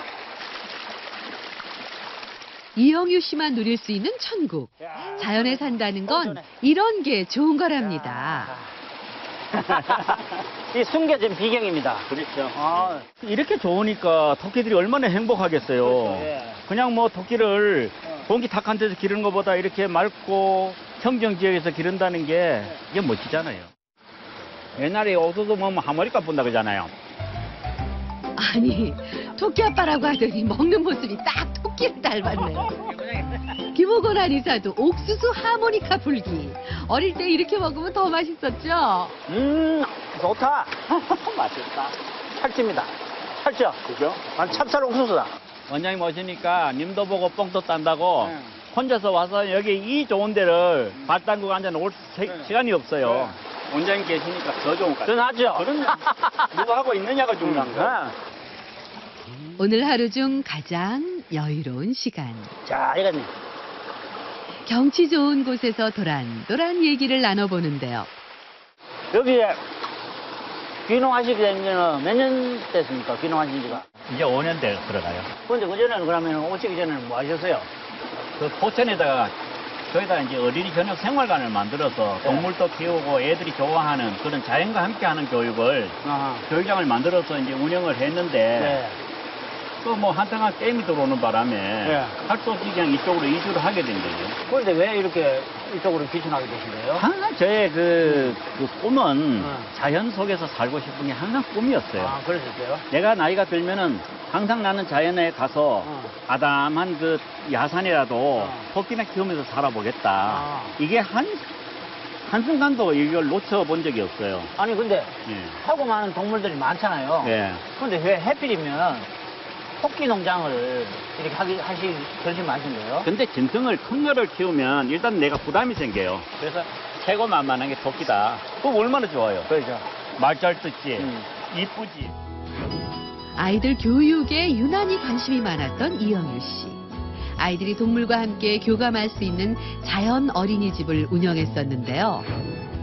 이영유 씨만 누릴 수 있는 천국. 자연에 산다는 건 이런 게 좋은 거랍니다. (laughs) 이 숨겨진 비경입니다. 그렇죠. 아, 이렇게 좋으니까 토끼들이 얼마나 행복하겠어요. 그렇죠, 예. 그냥 뭐 토끼를 어. 공기 탁한 데서 기르는 것보다 이렇게 맑고 청정 지역에서 기른다는 게 이게 멋지잖아요. 옛날에 옥수수 먹으면 한 머리값 본다 그러잖아요. 아니, 토끼 아빠라고 하더니 먹는 모습이 딱 토끼를 닮았네요. 김호건 한의사도 옥수수 하모니카 불기. 어릴 때 이렇게 먹으면 더 맛있었죠? 음, 좋다. (laughs) 맛있다. 찰집니다. 찰죠? 그죠? 아, 찹쌀 옥수수다. 원장님 오시니까 님도 보고 뻥도 딴다고 네. 혼자서 와서 여기 이 좋은 데를 발 담그고 앉아 놓을 세- 네. 시간이 없어요. 원장님 계시니까 더 좋은 것 같아요. 전하죠? 그럼요. (laughs) 누가 하고 있느냐가 중요한 거예요. 아, 오늘 하루 중 가장 여유로운 시간. 자, 이거는 경치 좋은 곳에서 도란도란 얘기를 나눠보는데요. 여기에 귀농하시게 된 지는 몇 년 됐습니까? 귀농하신 지가. 이제 5년 돼 들어가요. 근데 그전에는 그러면 오시기 전에는 뭐 하셨어요? 그 포천에다가 저희다 이제 어린이 저녁 생활관을 만들어서 네. 동물도 키우고 애들이 좋아하는 그런 자연과 함께하는 교육을 아하. 교육장을 만들어서 이제 운영을 했는데 네. 또 뭐 한동안 게임이 들어오는 바람에 수 없이 그냥 이쪽으로 이주를 하게 된 거예요. 그런데 왜 이렇게 이쪽으로 귀촌하게 되신 거예요? 항상 저의 그, 그 꿈은 네. 자연 속에서 살고 싶은 게 항상 꿈이었어요. 아, 그러셨어요? 내가 나이가 들면은 항상 나는 자연에 가서 어. 아담한 그 야산이라도 어. 토끼나 키우면서 살아보겠다. 아. 이게 한, 한순간도 이걸 놓쳐본 적이 없어요. 아니, 근데 예. 하고 많은 동물들이 많잖아요. 예. 근데 왜 해필이면 토끼 농장을 이렇게 하기, 하시, 마신 거예요? 근데 진성을 큰 거를 키우면 일단 내가 부담이 생겨요. 그래서 최고 만만한 게 토끼다. 그거 얼마나 좋아요. 그렇죠. 말 잘 듣지, 음. 이쁘지. 아이들 교육에 유난히 관심이 많았던 이영유 씨. 아이들이 동물과 함께 교감할 수 있는 자연 어린이집을 운영했었는데요.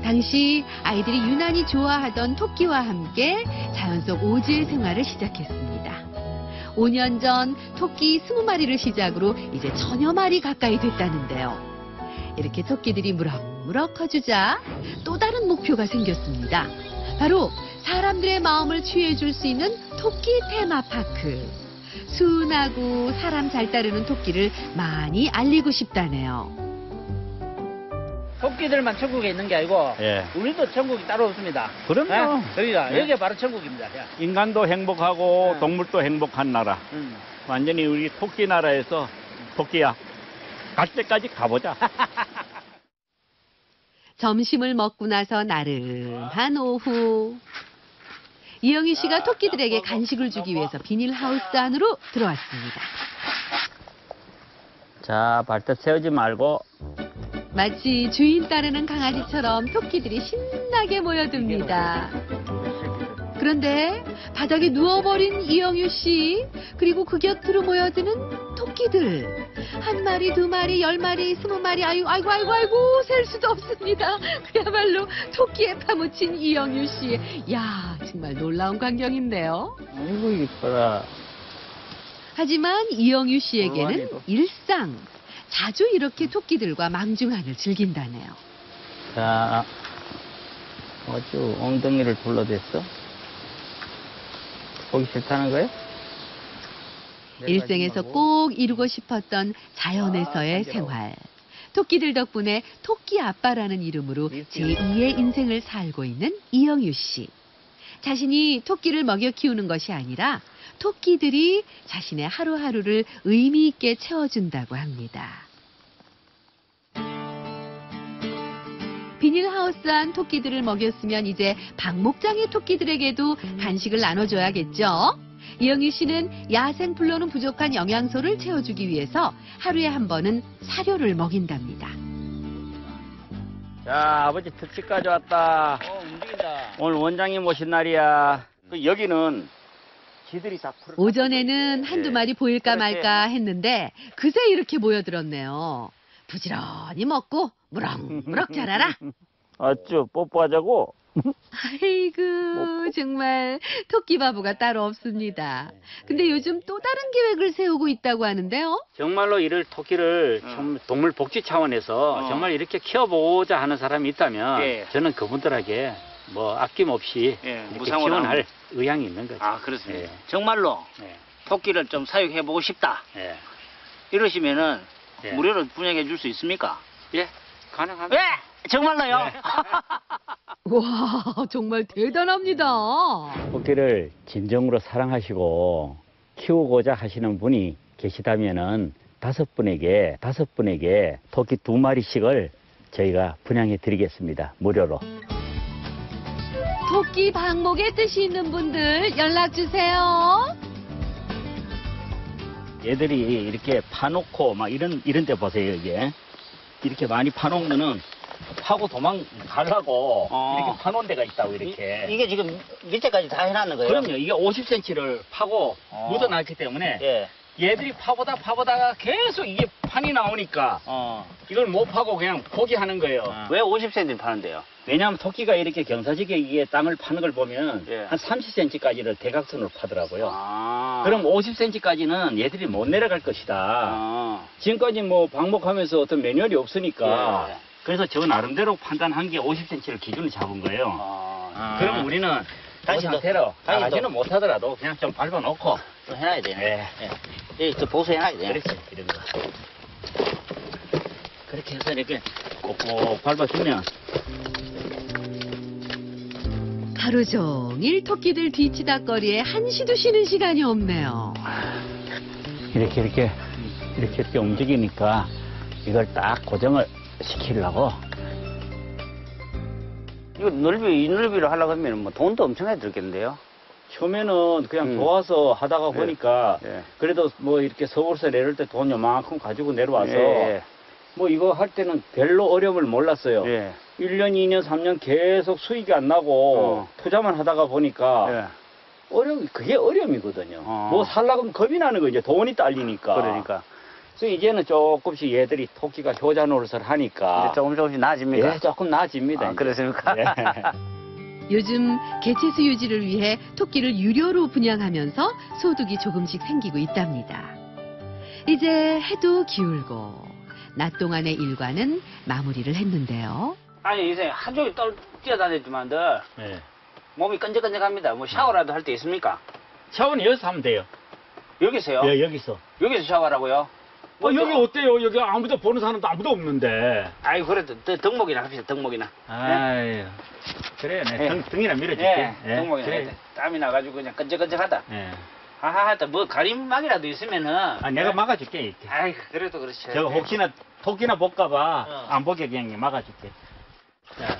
당시 아이들이 유난히 좋아하던 토끼와 함께 자연 속 오지의 생활을 시작했습니다. 5년 전 토끼 20마리를 시작으로 이제 천여 마리 가까이 됐다는데요. 이렇게 토끼들이 무럭무럭 커주자 또 다른 목표가 생겼습니다. 바로 사람들의 마음을 취해줄 수 있는 토끼 테마파크. 순하고 사람 잘 따르는 토끼를 많이 알리고 싶다네요. 토끼들만 천국에 있는 게 아니고, 예. 우리도 천국이 따로 없습니다. 그럼요. 예? 여기가, 예. 여기가 바로 천국입니다. 야. 인간도 행복하고 네. 동물도 행복한 나라. 음. 완전히 우리 토끼 나라에서 토끼야. 갈 때까지 가보자. (laughs) 점심을 먹고 나서 나른한 오후. 이영희 씨가 토끼들에게 간식을 주기 위해서 비닐 하우스 안으로 들어왔습니다. 자, 발톱 세우지 말고. 마치 주인 따르는 강아지처럼 토끼들이 신나게 모여듭니다. 그런데 바닥에 누워버린 이영유 씨, 그리고 그 곁으로 모여드는 토끼들. 한 마리, 두 마리, 열 마리, 스무 마리, 아이고, 아이고, 아이고, 아이고, 셀 수도 없습니다. 그야말로 토끼에 파묻힌 이영유 씨. 야, 정말 놀라운 광경인데요. 아이고, 이뻐라. 하지만 이영유 씨에게는. 일상. 자주 이렇게 토끼들과 망중한을 즐긴다네요. 자, 어쭈, 엉덩이를 둘러댔어? 보기 싫다는 거예요? 일생에서 꼭 이루고 싶었던 자연에서의 생활. 토끼들 덕분에 토끼 아빠라는 이름으로 제2의 인생을 살고 있는 이영유 씨. 자신이 토끼를 먹여 키우는 것이 아니라 토끼들이 자신의 하루하루를 의미 있게 채워준다고 합니다. 비닐하우스 안 토끼들을 먹였으면 이제 박목장의 토끼들에게도 간식을 나눠줘야겠죠? 이영희 씨는 야생 풀로는 부족한 영양소를 채워주기 위해서 하루에 한 번은 사료를 먹인답니다. 자, 아버지 특집까지 왔다. 어, 움직인다. 오늘 원장님 오신 날이야. 그 여기는 지들이 다 풀을 오전에는 예. 한두 마리 보일까. 말까 했는데 그새 이렇게 모여들었네요. 부지런히 먹고 무럭무럭 자라라. 어쭈, 뽀뽀하자고? 아이고, 정말 토끼 바보가 따로 없습니다. 근데 요즘 또 다른 계획을 세우고 있다고 하는데요. 정말로 이를 토끼를 어. 좀 동물 복지 차원에서 어. 정말 이렇게 키워보자 하는 사람이 있다면 예. 저는 그분들에게 뭐 아낌없이 예, 이렇게 무상으로 지원할 의향이 있는 거죠. 아, 그렇습니다. 예. 정말로 예. 토끼를 좀 사육해보고 싶다. 예. 이러시면은 예. 무료로 분양해 줄 수 있습니까? 예, 가능합니다. 예! 정말로요? 네. (laughs) 와, 정말 대단합니다. 토끼를 진정으로 사랑하시고 키우고자 하시는 분이 계시다면은 다섯 분에게 다섯 분에게 토끼 두 마리씩을 저희가 분양해 드리겠습니다. 무료로. 토끼 방목에 뜻이 있는 분들 연락 주세요. 얘들이 이렇게 파놓고 막 이런 이런 데 보세요 이게 이렇게 많이 파놓으면은 파고 도망가려고 어. 이렇게 파놓은 데가 있다고 이렇게. 이, 게 지금 밑에까지 다 해놨는 거예요? 그럼요. 이게 50cm를 파고 어. 묻어놨기 때문에 예. 얘들이 파보다 파보다가 계속 이게 판이 나오니까 어. 이걸 못 파고 그냥 포기하는 거예요. 왜 50cm 파는데요? 왜냐하면 토끼가 이렇게 경사지게 이게 땅을 파는 걸 보면 예. 한 30cm까지를 대각선으로 파더라고요. 아. 그럼 50cm까지는 얘들이 못 내려갈 것이다. 아. 지금까지 뭐 방목하면서 어떤 매뉴얼이 없으니까 예. 그래서 저 나름대로 판단한 게 50cm를 기준으로 잡은 거예요. 아. 그럼 우리는 다시 상태로 다시 또- 나가지는 못하더라도 그냥 좀 밟아놓고 좀 해놔야 되네. 예. 예. 예, 또 보수해놔야 되네. 그렇지 이런 거 그렇게 해서 이렇게 꼭꼭 밟아주면 하루 종일 토끼들 뒤치다 거리에 한시도 쉬는 시간이 없네요. 이렇게 이렇게 이렇게 이렇게 움직이니까 이걸 딱 고정을 시키려고 이거 넓이, 이 넓이로 하려고 하면 뭐 돈도 엄청나게 들겠는데요? 처음에는 그냥 음. 좋아서 하다가 예. 보니까 예. 그래도 뭐 이렇게 서울서 내려올 때돈 요만큼 가지고 내려와서 예, 뭐 이거 할 때는 별로 어려움을 몰랐어요. 예. 1년, 2년, 3년 계속 수익이 안 나고 어. 투자만 하다가 보니까 예. 어려움, 그게 어려움이거든요. 어. 뭐 살라고 하면 겁이 나는 거죠. 돈이 딸리니까. 그러니까. 그래서 이제는 조금씩 얘들이 토끼가 효자 노릇을 하니까 조금 조금씩 나아집니까? 예, 조금 나아집니다. 아. 그렇습니까? 예. (laughs) 요즘 개체수 유지를 위해 토끼를 유료로 분양하면서 소득이 조금씩 생기고 있답니다. 이제 해도 기울고 낮 동안의 일과는 마무리를 했는데요. 아니, 이제 한종일 떨, 뛰어다녔지만들 예. 몸이 끈적끈적합니다. 뭐 샤워라도 할 때 있습니까? 샤워는 여기서 하면 돼요. 여기서요? 예, 여기서. 여기서 샤워하라고요? 어, 여기 어때요? 여기 아무도 보는 사람도 아무도 없는데. 아이, 그래도 등- 등목이나 합시다, 등목이나. 아유. 그래, 네. 예. 등, 등이나 밀어줄게. 예, 예, 등목이나. 그래. 해야 돼. 땀이 나가지고 그냥 끈적끈적하다. 예. 하하, 뭐 가림막이라도 있으면은. 아, 내가 막아줄게, 이렇게. 아이, 그래도 그렇죠. 저거 혹시나 토끼나 볼까봐 어. 안 보게 그냥 막아줄게. 자,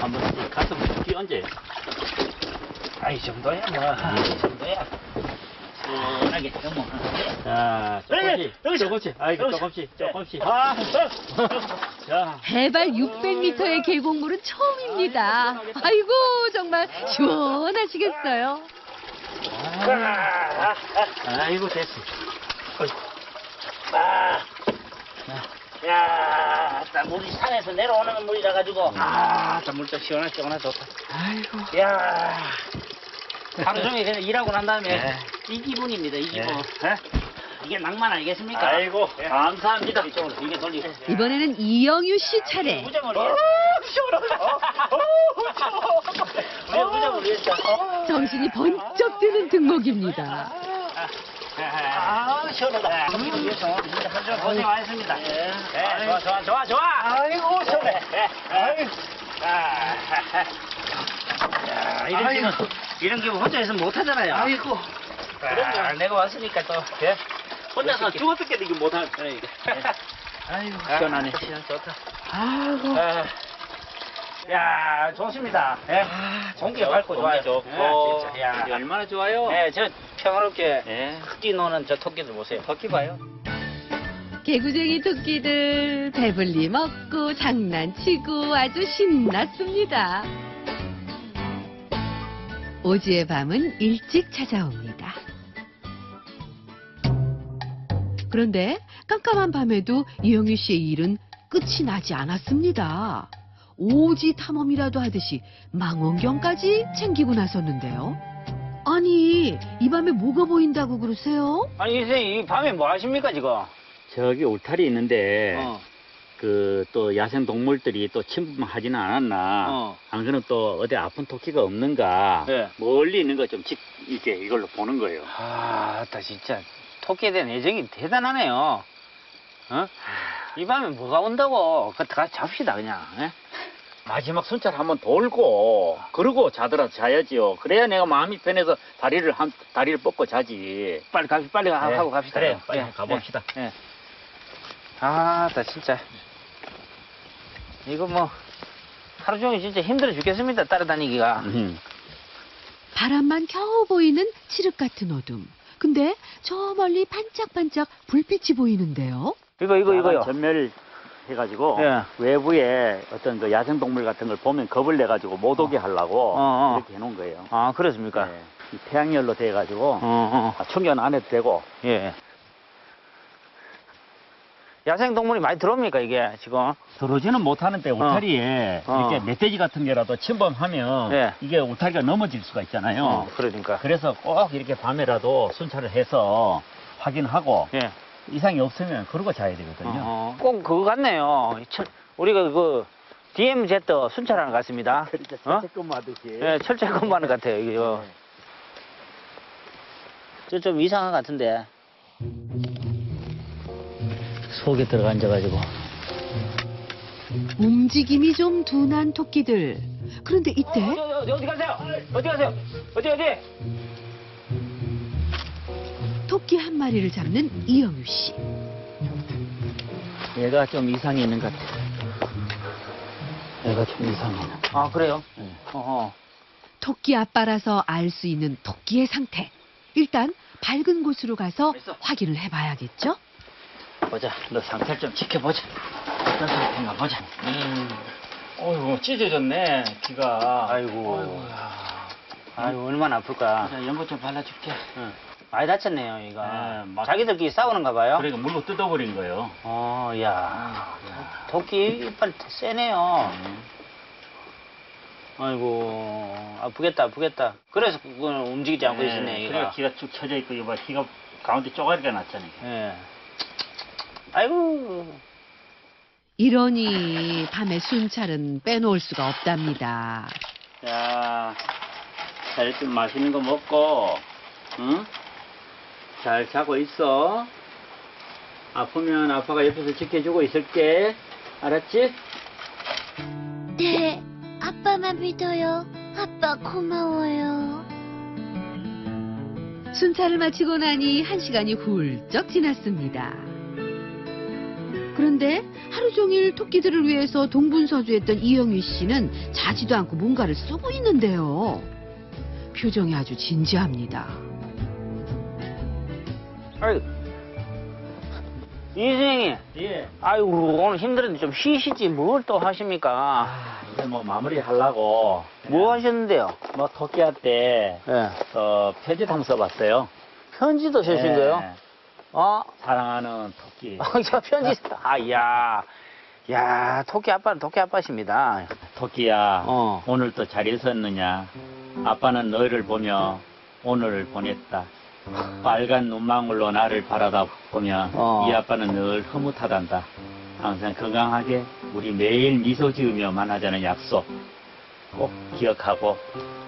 한번 이 가슴 뒤 얹어요. 아이, 이 정도야, 뭐. 이 정도야. 시원하게, 뭐. 자, 조금씩, 여기, 조금씩, 아이고. 조금씩, 조금씩. 아, 자, 해발 600m의 계곡물은 처음입니다. 아이고 정말 시원하시겠어요. 아, 아이고, 됐어. 아. 야, 딱 물이 산에서 내려오는 물이라 가지고 아, 딱 물도 시원하 시원하 좋다. 아이고. 야, 하루 종일 그냥 일하고 난 다음에 네. 이 기분입니다. 이 기분. 예? 이게 낭만 아니겠습니까? 아이고, 예. 감사합니다. 이쪽으로 이게 돌리고. 이번에는 이영유 씨 차례. 무정을 위해. 우리 무정을 위해서. 정신이 번쩍 드는 등목입니다. 아, 시원하다. 위해서 진짜 한주 고생 많으셨습니다. 네, 좋아, 좋아, 좋아, 좋아. 아이고, 시원해. 아이고. 아, 야, 이런 기분, 이런 기분 혼자 있으면 못 하잖아요. 아이고. 그럼요. 내가 왔으니까 또. 예? 혼자서 죽어 죽겠는 게 못할. 그러니까. 아이고, 아, 시원하네. 시원 좋다. 아이고. 아, 야, 좋습니다. 예. 공기 밝고 좋아요. 좋고. 예. 야. 얼마나 좋아요? 네, 저 평화롭게 예. 흑기 노는 저 토끼들 보세요. 토끼 봐요. 개구쟁이 토끼들 배불리 먹고 장난치고 아주 신났습니다. 오지의 밤은 일찍 찾아옵니다. 그런데 깜깜한 밤에도 이영유 씨의 일은 끝이 나지 않았습니다. 오지 탐험이라도 하듯이 망원경까지 챙기고 나섰는데요. 아니, 이 밤에 뭐가 보인다고 그러세요? 아니, 선생님, 이 밤에 뭐 하십니까, 지금? 저기 울타리 있는데 어. 그 또 야생 동물들이 또 침범하지는 않았나 어. 안 그러면 또 어디 아픈 토끼가 없는가 네. 멀리 있는 거 좀 이렇게 이걸로 보는 거예요. 아, 나 진짜 토끼에 대한 애정이 대단하네요. 어? 이 밤에 뭐가 온다고? 그 같이 잡시다 그냥. 예? 마지막 순찰 한번 돌고 그러고 자더라도 자야지요. 그래야 내가 마음이 편해서 다리를 한 다리를 뻗고 자지. 빨리 가, 빨리 가- 네, 하고 갑시다. 그래요. 예, 빨리 예, 가봅시다. 예, 예. 아, 나 진짜 이거 뭐 하루 종일 진짜 힘들어 죽겠습니다. 따라다니기가. 음. 바람만 겨우 보이는 칠흑 같은 어둠. 근데 저 멀리 반짝반짝 불빛이 보이는데요. 이거 이거 이거요. 전멸 해가지고 예. 외부에 어떤 그 야생 동물 같은 걸 보면 겁을 내가지고 못 오게 하려고 어, 어. 이렇게 해놓은 거예요. 아, 그렇습니까? 네. 이 태양열로 돼가지고 어, 어. 아, 충전 안 해도 되고 예. 야생 동물이 많이 들어옵니까 이게 지금? 들어오지는 못하는데 울타리에 어. 이렇게 멧돼지 같은 게라도 침범하면 네. 이게 울타리가 넘어질 수가 있잖아요. 어, 그러니까. 그래서 꼭 이렇게 밤에라도 순찰을 해서 확인하고 예. 이상이 없으면 그러고 자야 되거든요. 어, 꼭 그거 같네요. 철- 우리가 그 DMZ 순찰하는 것 같습니다. (laughs) 그렇죠. 어? 채권무 하듯이. 예, 철저히 근무하는 것 같아요, 이거. 저좀 이상한 것 같은데. 속에 들어가 앉아가지고. 움직임이 좀 둔한 토끼들. 그런데 이때 어디, 어디, 어디 가세요? 어디 가세요? 어디, 어디? 토끼 한 마리를 잡는 이영유 씨. 얘가 좀 이상이 있는 것 같아. 얘가 좀 이상해. 아, 그래요? 네. 어허. 토끼 아빠라서 알 수 있는 토끼의 상태. 일단 밝은 곳으로 가서 있어. 확인을 해봐야겠죠? 보자. 너 상태를 좀 지켜보자. 어떤 상태인가 보자. 음. 어이구, 찢어졌네, 귀가. 아이고. 아이고야. 아유, 얼마나 아플까. 자, 연고 좀 발라줄게. 응. 많이 다쳤네요, 이거. 네, 막- 자기들끼리 싸우는가 봐요? 그러니까 물로 뜯어버린 거예요. 어, 야. 야. 토끼 이빨 세네요. 음. 아이고, 아프겠다, 아프겠다. 그래서 그건 움직이지 않고 있었네, 그래가 이거. 귀가 쭉 쳐져 있고, 이봐, 귀가 가운데 쪼가리가 났잖아요. 예. 아이고. 이러니 밤의 순찰은 빼놓을 수가 없답니다. 자, 잘 좀 맛있는 거 먹고, 응? 잘 자고 있어. 아프면 아빠가 옆에서 지켜주고 있을게. 알았지? 네, 아빠만 믿어요. 아빠 고마워요. 순찰을 마치고 나니 한 시간이 훌쩍 지났습니다. 그런데 하루 종일 토끼들을 위해서 동분서주했던 이영희 씨는 자지도 않고 뭔가를 쓰고 있는데요. 표정이 아주 진지합니다. 아이고. 이 선생님. 예. 아이고, 오늘 힘들었는데 좀 쉬시지. 뭘 또 하십니까? 아, 이제 뭐 마무리 하려고. 뭐 하셨는데요? 뭐 토끼한테, 예. 어, 편지 한번 써봤어요. 편지도 쓰신 예. 거예요? 아, 사랑하는 토끼. 아, 저 편지, 아, 야. 야, 토끼 아빠는 토끼 아빠십니다. 토끼야, 어. 오늘도 잘 있었느냐? 아빠는 너희를 보며 오늘을 보냈다. 빨간 눈망울로 나를 바라다 보며 어. 이 아빠는 늘 흐뭇하단다. 항상 건강하게 우리 매일 미소 지으며 만나자는 약속 꼭 기억하고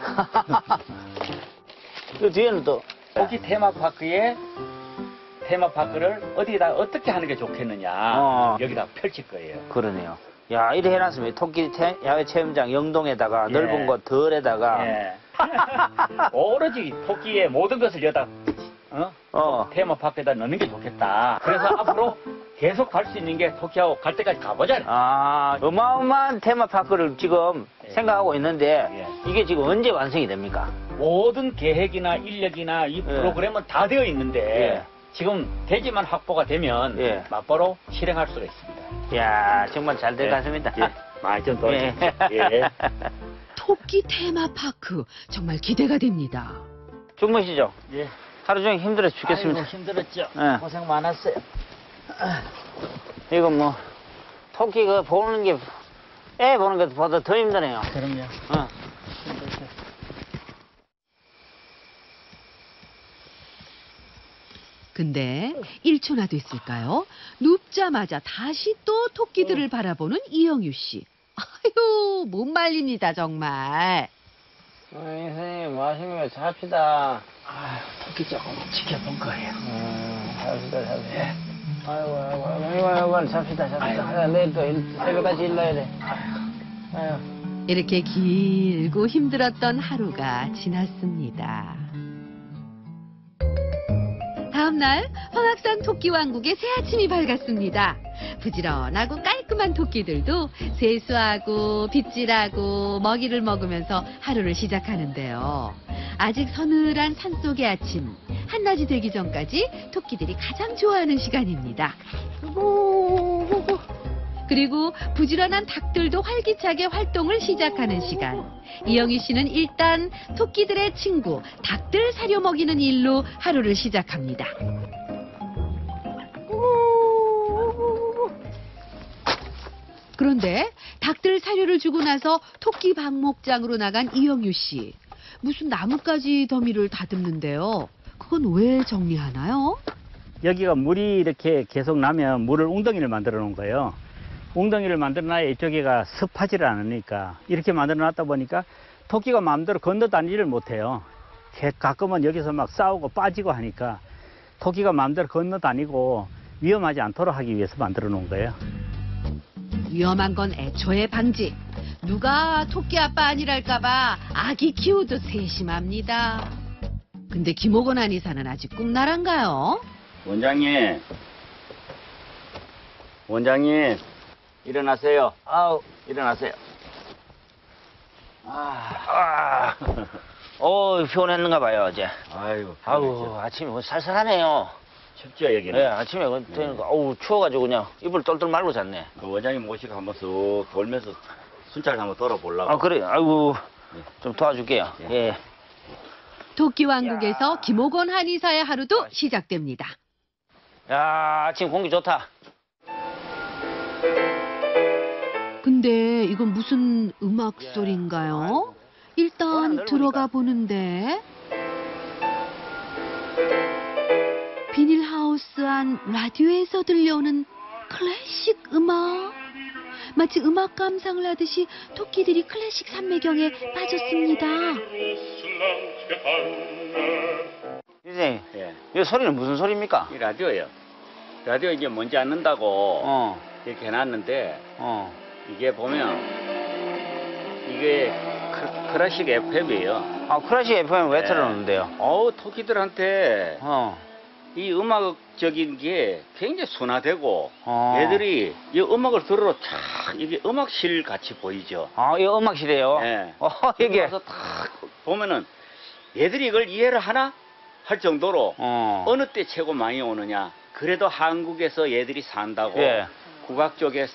(laughs) 그 뒤에는 또, 토끼 테마파크에 테마파크를 어디다 어떻게 하는 게 좋겠느냐 어. 여기다 펼칠 거예요. 그러네요. 야, 이래 해놨으면 토끼 태- 야외 체험장 영동에다가 예. 넓은 곳 덜에다가 예. (laughs) 오로지 토끼의 모든 것을 여기다 어? 어. 테마파크에다 넣는 게 좋겠다. 그래서 앞으로 계속 갈 수 있는 게 토끼하고 갈 때까지 가보자. 아, 어마어마한 테마파크를 지금 예. 생각하고 있는데 예. 이게 지금 언제 완성이 됩니까? 모든 계획이나 인력이나 이 예. 프로그램은 다 되어 있는데 예. 지금 대지만 확보가 되면 예. 맞바로 실행할 수가 있습니다. 야 정말 잘 될것 예. 같습니다. 예. 많이 좀 도와주세요. 예. 예. (laughs) 토끼 테마파크 정말 기대가 됩니다. 주무시죠? 예. 하루 종일 힘들어 죽겠습니다. 아이고, 힘들었죠. 예. 고생 많았어요. 이거 뭐 토끼 그 보는 게 애 보는 것보다 더 힘드네요. 그럼요. 어. 근데 1초나 됐을까요? 눕자마자 다시 또 토끼들을 바라보는 이영유 씨. 아유, 못 말립니다, 정말. 아니, 선생님, 거예요? 잡시다. 아, 토끼 조금 지켜본 거예요. 음, 잡시다, 잡시다. 아이고, 아이고, 아이고, 아이고, 아이고, 잡시다, 잡시다. 아, 내일 또 일- 새벽까지 일러야 돼. 아유. 이렇게 길고 힘들었던 하루가 지났습니다. 다음날 황악산 토끼왕국의 새 아침이 밝았습니다. 부지런하고 깔끔한 토끼들도 세수하고 빗질하고 먹이를 먹으면서 하루를 시작하는데요. 아직 서늘한 산속의 아침, 한낮이 되기 전까지 토끼들이 가장 좋아하는 시간입니다. 그리고 부지런한 닭들도 활기차게 활동을 시작하는 시간. 이영희 씨는 일단 토끼들의 친구, 닭들 사료 먹이는 일로 하루를 시작합니다. 그런데 닭들 사료를 주고 나서 토끼 방목장으로 나간 이영유 씨. 무슨 나뭇가지 더미를 다듬는데요. 그건 왜 정리하나요? 여기가 물이 이렇게 계속 나면 물을 웅덩이를 만들어 놓은 거예요. 웅덩이를 만들어 놔야 이쪽에가 습하지를 않으니까 이렇게 만들어 놨다 보니까 토끼가 마음대로 건너 다니지를 못해요. 개- 가끔은 여기서 막 싸우고 빠지고 하니까 토끼가 마음대로 건너 다니고 위험하지 않도록 하기 위해서 만들어 놓은 거예요. 위험한 건 애초에 방지. 누가 토끼 아빠 아니랄까봐 아기 키우듯 세심합니다. 근데 김호건 한의사는 아직 꿈나란가요? 원장님, 원장님, 일어나세요. 아우, 일어나세요. 아, 어, 피곤했는가 봐요, 어제. 아이고, 아우, 아침에 뭐 살살하네요. 춥죠 여기는. 예, 아침에 그, 되니까, 어우, 추워가지고 그냥 이불 똘똘 말고 잤네. 그 원장님 모시고 한번 쑥 돌면서 순찰 한번 돌아보려고. 아, 그래, 아이고, 좀 도와줄게요. 예. 토끼왕국에서 김호건 한의사의 하루도 시작됩니다. 야, 아침 공기 좋다. 근데 이건 무슨 음악 소리인가요? 일단 들어가 보는데 비닐하우스 안 라디오에서 들려오는 클래식 음악 마치 음악 감상을 하듯이 토끼들이 클래식 산매경에 빠졌습니다. 선생님, 예. 이 소리는 무슨 소리입니까? 이 라디오예요. 라디오 이제 먼지 안 는다고 어, 이렇게 해놨는데 어. 이게 보면 이게 크, 클래식 FM이에요. 아, 크라시 FM 왜 네. 틀어놓는데요? 어우 토끼들한테 어, 이 음악적인 게 굉장히 순화되고 어. 애들이 이 음악을 들으러 참 이게 음악실 같이 보이죠. 아, 이 음악실이에요? 예. 어, (laughs) 이게. 가서 딱 보면은 얘들이 이걸 이해를 하나 할 정도로 어. 어느 때 최고 많이 오느냐. 그래도 한국에서 얘들이 산다고 예. 국악 쪽에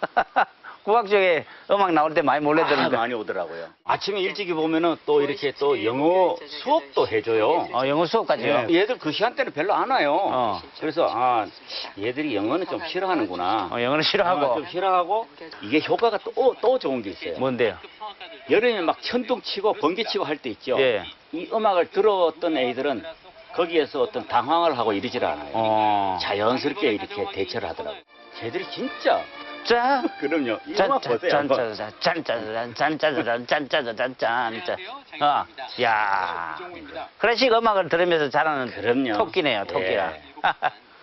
(laughs) 국악 쪽에 음악 나올 때 많이 몰래 아. 많이 오더라고요. 아침에 일찍이 보면은 또 이렇게 또 영어 수업도 해줘요. 어, 영어 수업까지요? 예, 얘들 그 시간대는 별로 안 와요. 어. 그래서 아 얘들이 영어는 좀 싫어하는구나. 어, 영어는 싫어하고. 어, 좀 싫어하고 이게 효과가 또 또 좋은 게 있어요. 뭔데요? 여름에 막 천둥 치고 번개 치고 할 때 있죠. 예. 이 음악을 들었던 애들은 거기에서 어떤 당황을 하고 이러질 않아요. 어. 자연스럽게 이렇게 대처를 하더라고요. 쟤들이 진짜 짜. 그럼요. 이 음악 보세요. 한번. 짠짜. 어, 야. 클래식 음악을 들으면서 자라는 그럼요. 토끼네요, 토끼가. 예.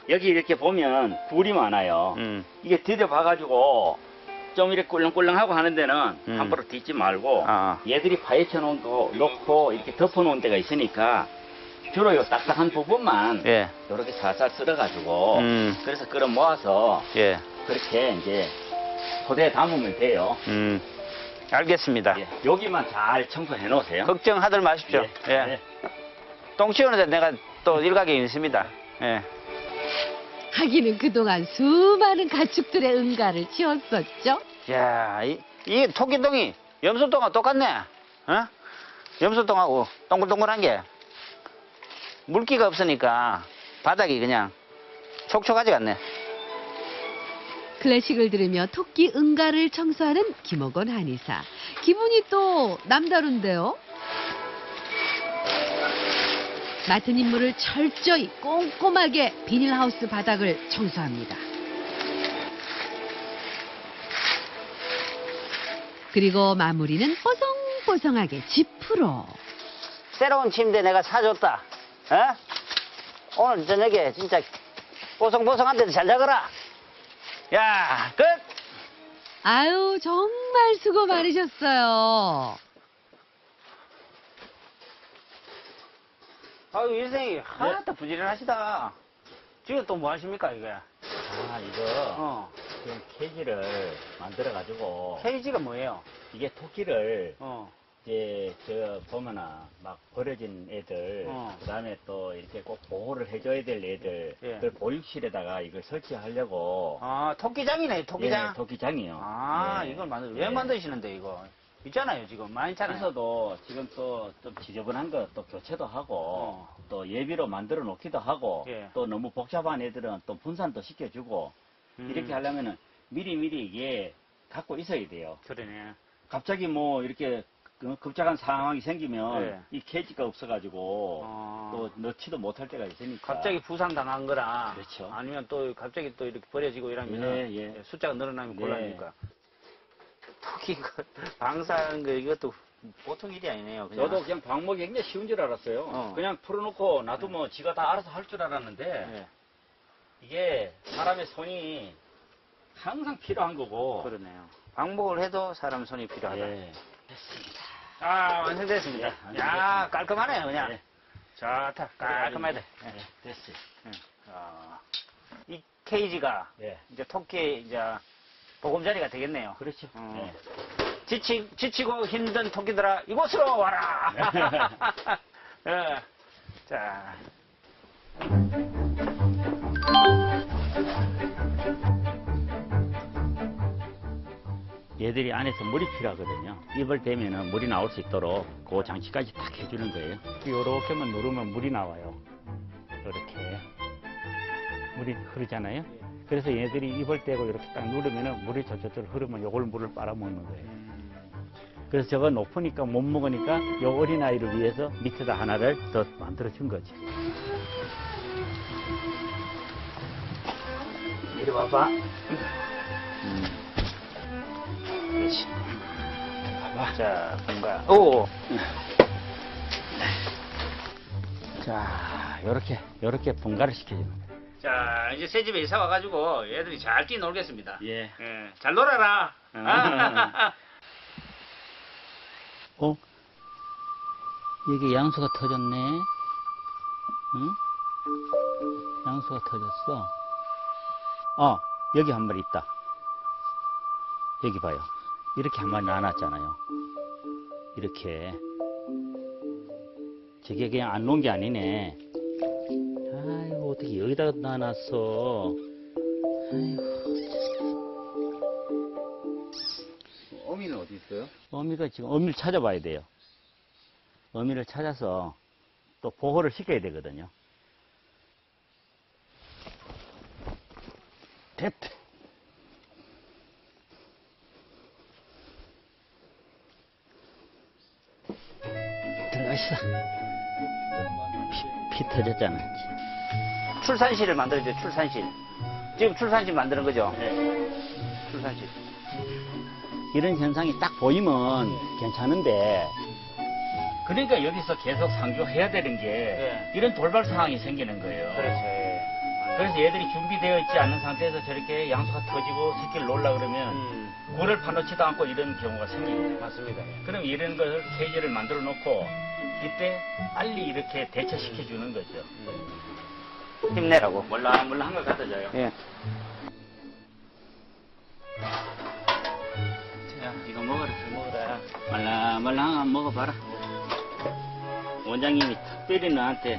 여기 이렇게 보면 굴이 많아요. 음. 이게 디뎌봐가지고 좀 이렇게 꿀렁꿀렁하고 하는 데는 음. 함부로 딛지 말고 어. 얘들이 파헤쳐 놓은 거 놓고 이렇게 덮어 놓은 데가 있으니까 주로 요 딱딱한 부분만 예, 이렇게 살살 쓸어가지고 음. 그래서 끌어 모아서 예, 그렇게 이제 포대에 담으면 돼요. 음. 알겠습니다. 예, 여기만 잘 청소해 놓으세요. 걱정하들 마십시오. 예, 예. 예. 똥 치우는데 내가 또 일각에 있습니다. 예. 하기는 그동안 수많은 가축들의 응가를 치웠었죠. 야, 이, 이 토끼똥이 염소똥하고 똑같네. 어? 염소똥하고 동글동글한 게 물기가 없으니까 바닥이 그냥 촉촉하지 않네. 클래식을 들으며 토끼 응가를 청소하는 김옥원 한의사. 기분이 또 남다른데요. 맡은 임무를 철저히 꼼꼼하게 비닐하우스 바닥을 청소합니다. 그리고 마무리는 뽀송뽀송하게 지프로. 새로운 침대 내가 사줬다. 어? 오늘 저녁에 진짜 보송보송한 데도 잘 자거라. 야, 끝! 아유, 정말 수고 많으셨어요. 아유, 일생이 하나도 부지런하시다. 지금 또 뭐 하십니까, 이게? 아, 이거 어. 지금 케이지를 만들어 가지고 케이지가 뭐예요? 이게 토끼를 어. 이제 저 보면은 막 버려진 애들 어. 그다음에 또 이렇게 꼭 보호를 해줘야 될 애들 예. 그 보육실에다가 이걸 설치하려고 아, 토끼장이네, 토끼장. 예, 토끼장이요. 아, 예. 이걸 만들, 예. 왜 만드시는데, 이거? 있잖아요, 지금. 많잖아요. 그래서도 지금 또 좀 지저분한 거 또 교체도 하고 어. 또 예비로 만들어 놓기도 하고 예. 또 너무 복잡한 애들은 또 분산도 시켜주고 음, 이렇게 하려면은 미리 미리 이게 갖고 있어야 돼요. 그러네. 갑자기 뭐 이렇게 그 급작한 상황이 생기면 예. 이 케이지가 없어가지고 어. 또 넣지도 못할 때가 있으니까 갑자기 부상 당한 거라. 그렇죠. 아니면 또 갑자기 또 이렇게 버려지고 이러면 예, 예. 숫자가 늘어나면 네. 곤란하니까. 토끼 그 방사하는 거 이것도 보통 일이 아니네요. 그냥. 저도 그냥 방목이 굉장히 쉬운 줄 알았어요. 어. 그냥 풀어놓고 놔두면 지가 다 알아서 할 줄 알았는데 예, 이게 사람의 손이 항상 필요한 거고. 그러네요. 방목을 해도 사람 손이 필요하다. 예. 아, 완성됐습니다. 예, 야, 완성됐습니다. 깔끔하네요, 그냥. 예. 좋다. 깔끔하다. 예, 됐어요. 아, 이 케이지가 예. 이제 토끼 이제 보금자리가 되겠네요. 그렇죠. 어. 예. 지치, 지치고 힘든 토끼들아, 이곳으로 와라! 예. (laughs) 자. 얘들이 안에서 물이 필요하거든요. 입을 대면은 물이 나올 수 있도록 그 장치까지 딱 해주는 거예요. 이렇게만 누르면 물이 나와요. 이렇게. 물이 흐르잖아요. 그래서 얘들이 입을 대고 이렇게 딱 누르면은 물이 저쪽으로 흐르면 요걸 물을 빨아먹는 거예요. 그래서 저거 높으니까 못 먹으니까 요 어린아이를 위해서 밑에다 하나를 더 만들어준 거지. 이리 와봐. 음. 그렇지. 봐봐. 자, 뭔가. 오! 자, 요렇게, 요렇게 분갈을 시켜주는 거예요. 자, 이제 새 집에 이사 와가지고 애들이 잘 뛰놀겠습니다. 예. 예, 잘 놀아라. 아. (laughs) 어? 여기 양수가 터졌네. 응? 양수가 터졌어. 어, 여기 한 마리 있다. 여기 봐요. 이렇게 한 마리 나눴잖아요. 이렇게. 저게 그냥 안 놓은 게 아니네. 아이고, 어떻게 여기다가 나눴어. 아이고. 어미는 어디 있어요? 어미가 지금 어미를 찾아봐야 돼요. 어미를 찾아서 또 보호를 시켜야 되거든요. 됐다. 들어가시다. 피, 피 터졌잖아. 출산실을 만들어줘, 출산실. 지금 출산실 만드는 거죠? 네. 출산실. 이런 현상이 딱 보이면 괜찮은데 그러니까 여기서 계속 상주해야 되는 게 네. 이런 돌발 상황이 생기는 거예요. 그렇지. 그래서 얘들이 준비되어 있지 않은 상태에서 저렇게 양수가 터지고 새끼를 놓으려 그러면 음, 굴을 파놓지도 않고 이런 경우가 생깁니다. 맞습니다. 그럼 이런 걸 케이지를 만들어 놓고 이때 빨리 이렇게 대처시켜 주는 거죠. 힘내라고. 몰라 몰라 한걸 갖다 줘요. 예. 자, 이거 먹어라. 먹어라. 말랑말랑 한번 먹어봐라. 원장님이 특별히 너한테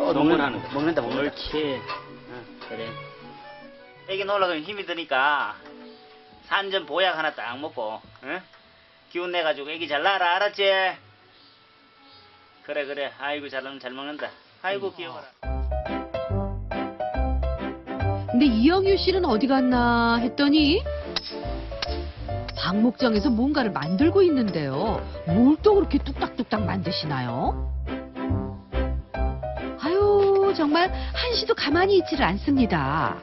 어, 선물하는 거. 먹는다, 먹는다. 옳지. 응, 그래. 애기 놀라면 힘이 드니까 산전 보약 하나 딱 먹고 응? 기운 내가지고 애기 잘 낳아라 알았지? 그래 그래 아이고 잘, 잘 먹는다 아이고 귀여워라 근데 이영유 씨는 어디 갔나 했더니 방목장에서 뭔가를 만들고 있는데요. 뭘 또 그렇게 뚝딱뚝딱 만드시나요? 아유, 정말 한시도 가만히 있지를 않습니다.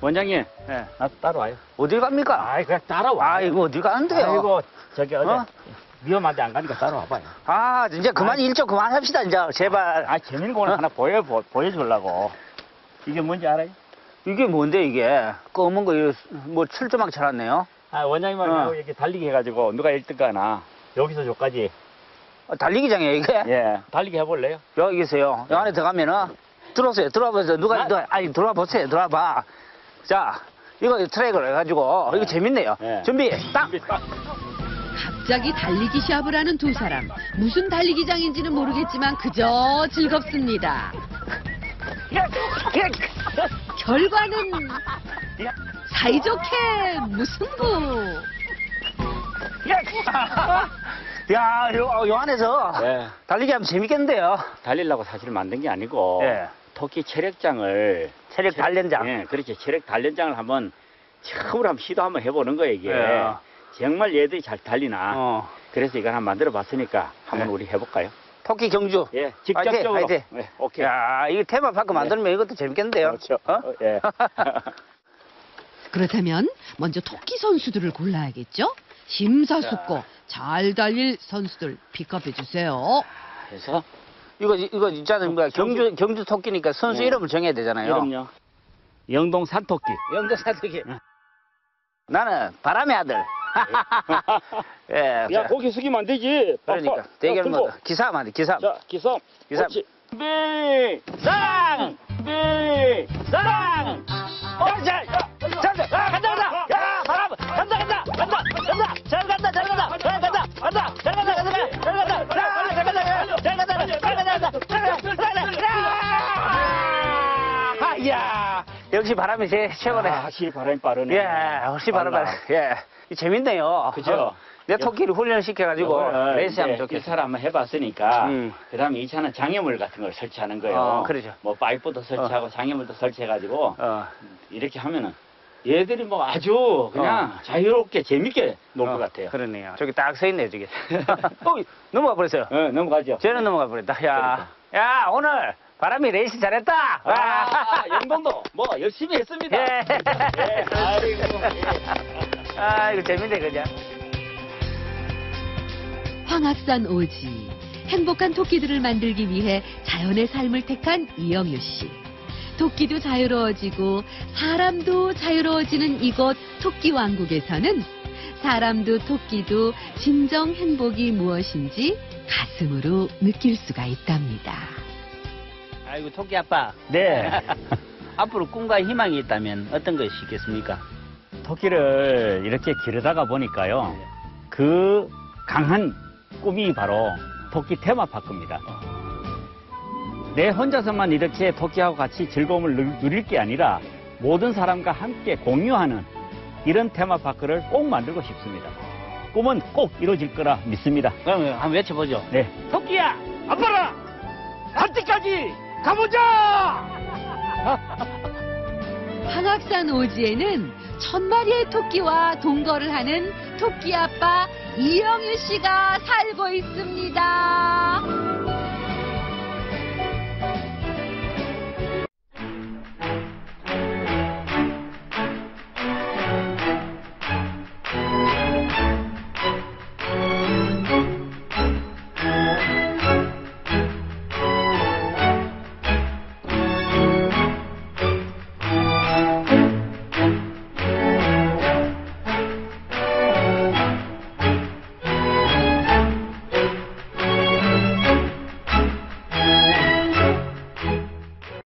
원장님, 예. 나 따라와요. 어딜 갑니까? 아이, 그냥 따라와. 아, 이거 어딜 가는데요? 아이고, 저기 어제 어? 위험한데 안 가니까 따라와봐요. 아, 이제 그만 일좀 그만합시다, 이제. 제발. 아, 재밌는 거 오늘 하나 보여, 보, 보여주려고. 이게 뭔지 알아요? 이게 뭔데, 이게? 검은 거, 뭐, 철조망 쳐놨네요. 아, 원장님하고 어. 이렇게 달리기 해가지고 누가 1등 가나 여기서 저까지 어, 달리기장이에요, 이게? 예 달리기 해볼래요? 여기 있어요. 여 안에 들어가면은, 들어오세요. 들어와 보세요. 누가, 나- 누가- 아니, 들어와 보세요. 들어와 봐. 자, 이거 트랙을 해가지고, 이거 재밌네요. 예. 준비, 딱! 갑자기 달리기 시합을 하는 두 사람. 무슨 달리기장인지는 모르겠지만 그저 즐겁습니다. 결과는 사이좋게 무승부. (laughs) 야, 요, 요 안에서 예 달리기 하면 재밌겠는데요. 달리려고 사실 만든 게 아니고 예. 토끼 체력장을 체력 단련장. 예 그렇지 체력 단련장을 한번 처음으로 한번 시도 한번 해보는 거예요 이게 예. 정말 얘들이 잘 달리나 어. 그래서 이걸 한번 만들어 봤으니까 한번 예. 우리 해볼까요? 토끼 경주. 예 직접적으로 화이팅, 예, 오케이 야, 이거 테마파크 만들면 이것도 재밌겠는데요. 그렇죠 어? 어, 예 (laughs) 그렇다면 먼저 토끼 선수들을 골라야겠죠? 심사숙고 잘 달릴 선수들 픽업해 주세요. 그래서 이거, 이거 있잖아요. 뭐야, 경주, 경주 토끼니까 선수 네. 이름을 정해야 되잖아요. 이름요 영동 산토끼 영도사 토끼. 나는 바람의 아들. (laughs) 예. 야 고개 숙이면 안 되지 그러니까. 대결 모드. 기사 말이 기사. 자 기성 기상. 그렇지. 비상 비상 어, 자, 자, 자, 아, 간다, 간다. 야, 바람, 간다, 간다, 간다, 간다. 잘 간다, 잘 간다, 잘 간다, 간다, 잘 간다, 잘 간다, 잘 간다, 아, 이야, 역시 바람이 제 최고네. 아, 확실히 바람이 빠르네 예, 훨씬 바람, 빨라. 바람. 예, 이 재밌네요. 그죠? 어, 내 토끼를 훈련시켜가지고 이거를 레이스 하면 이제 좋겠어. 기사를 한번 해봤으니까 음. 그 다음에 2차는 장애물 같은 걸 설치하는 거예요. 어, 그러죠. 뭐 파이프도 설치하고 장애물도 설치해가지고 어, 이렇게 하면은 얘들이 뭐 아주 그냥 자유롭게 재밌게 놀 것 어, 같아요. 그러네요. 저기 딱 서 있네요, 저기. (laughs) 어, 넘어가 버렸어요. 어, 넘어가죠. 쟤는 넘어가 버렸다. 야, 야, 오늘 바람이 레이스 잘했다. 아, 영동도 뭐 열심히 했습니다. 예. 예, 아이고. 예. 아, 이거 재밌네, 그냥. 황학산 오지. 행복한 토끼들을 만들기 위해 자연의 삶을 택한 이영유 씨. 토끼도 자유로워지고 사람도 자유로워지는 이곳 토끼 왕국에서는 사람도 토끼도 진정 행복이 무엇인지 가슴으로 느낄 수가 있답니다. 아이고 토끼 아빠 네. (laughs) 앞으로 꿈과 희망이 있다면 어떤 것이 있겠습니까? 토끼를 이렇게 기르다가 보니까요. 그 강한 꿈이 바로 토끼 테마파크입니다. 내 혼자서만 이렇게 토끼하고 같이 즐거움을 누- 누릴 게 아니라 모든 사람과 함께 공유하는 이런 테마파크를 꼭 만들고 싶습니다. 꿈은 꼭 이루어질 거라 믿습니다. 그럼 한번 외쳐보죠. 네. 토끼야! 아빠라! 갈 때까지 가보자! (laughs) 황학산 오지에는 천 마리의 토끼와 동거를 하는 토끼 아빠 이영유 씨가 살고 있습니다.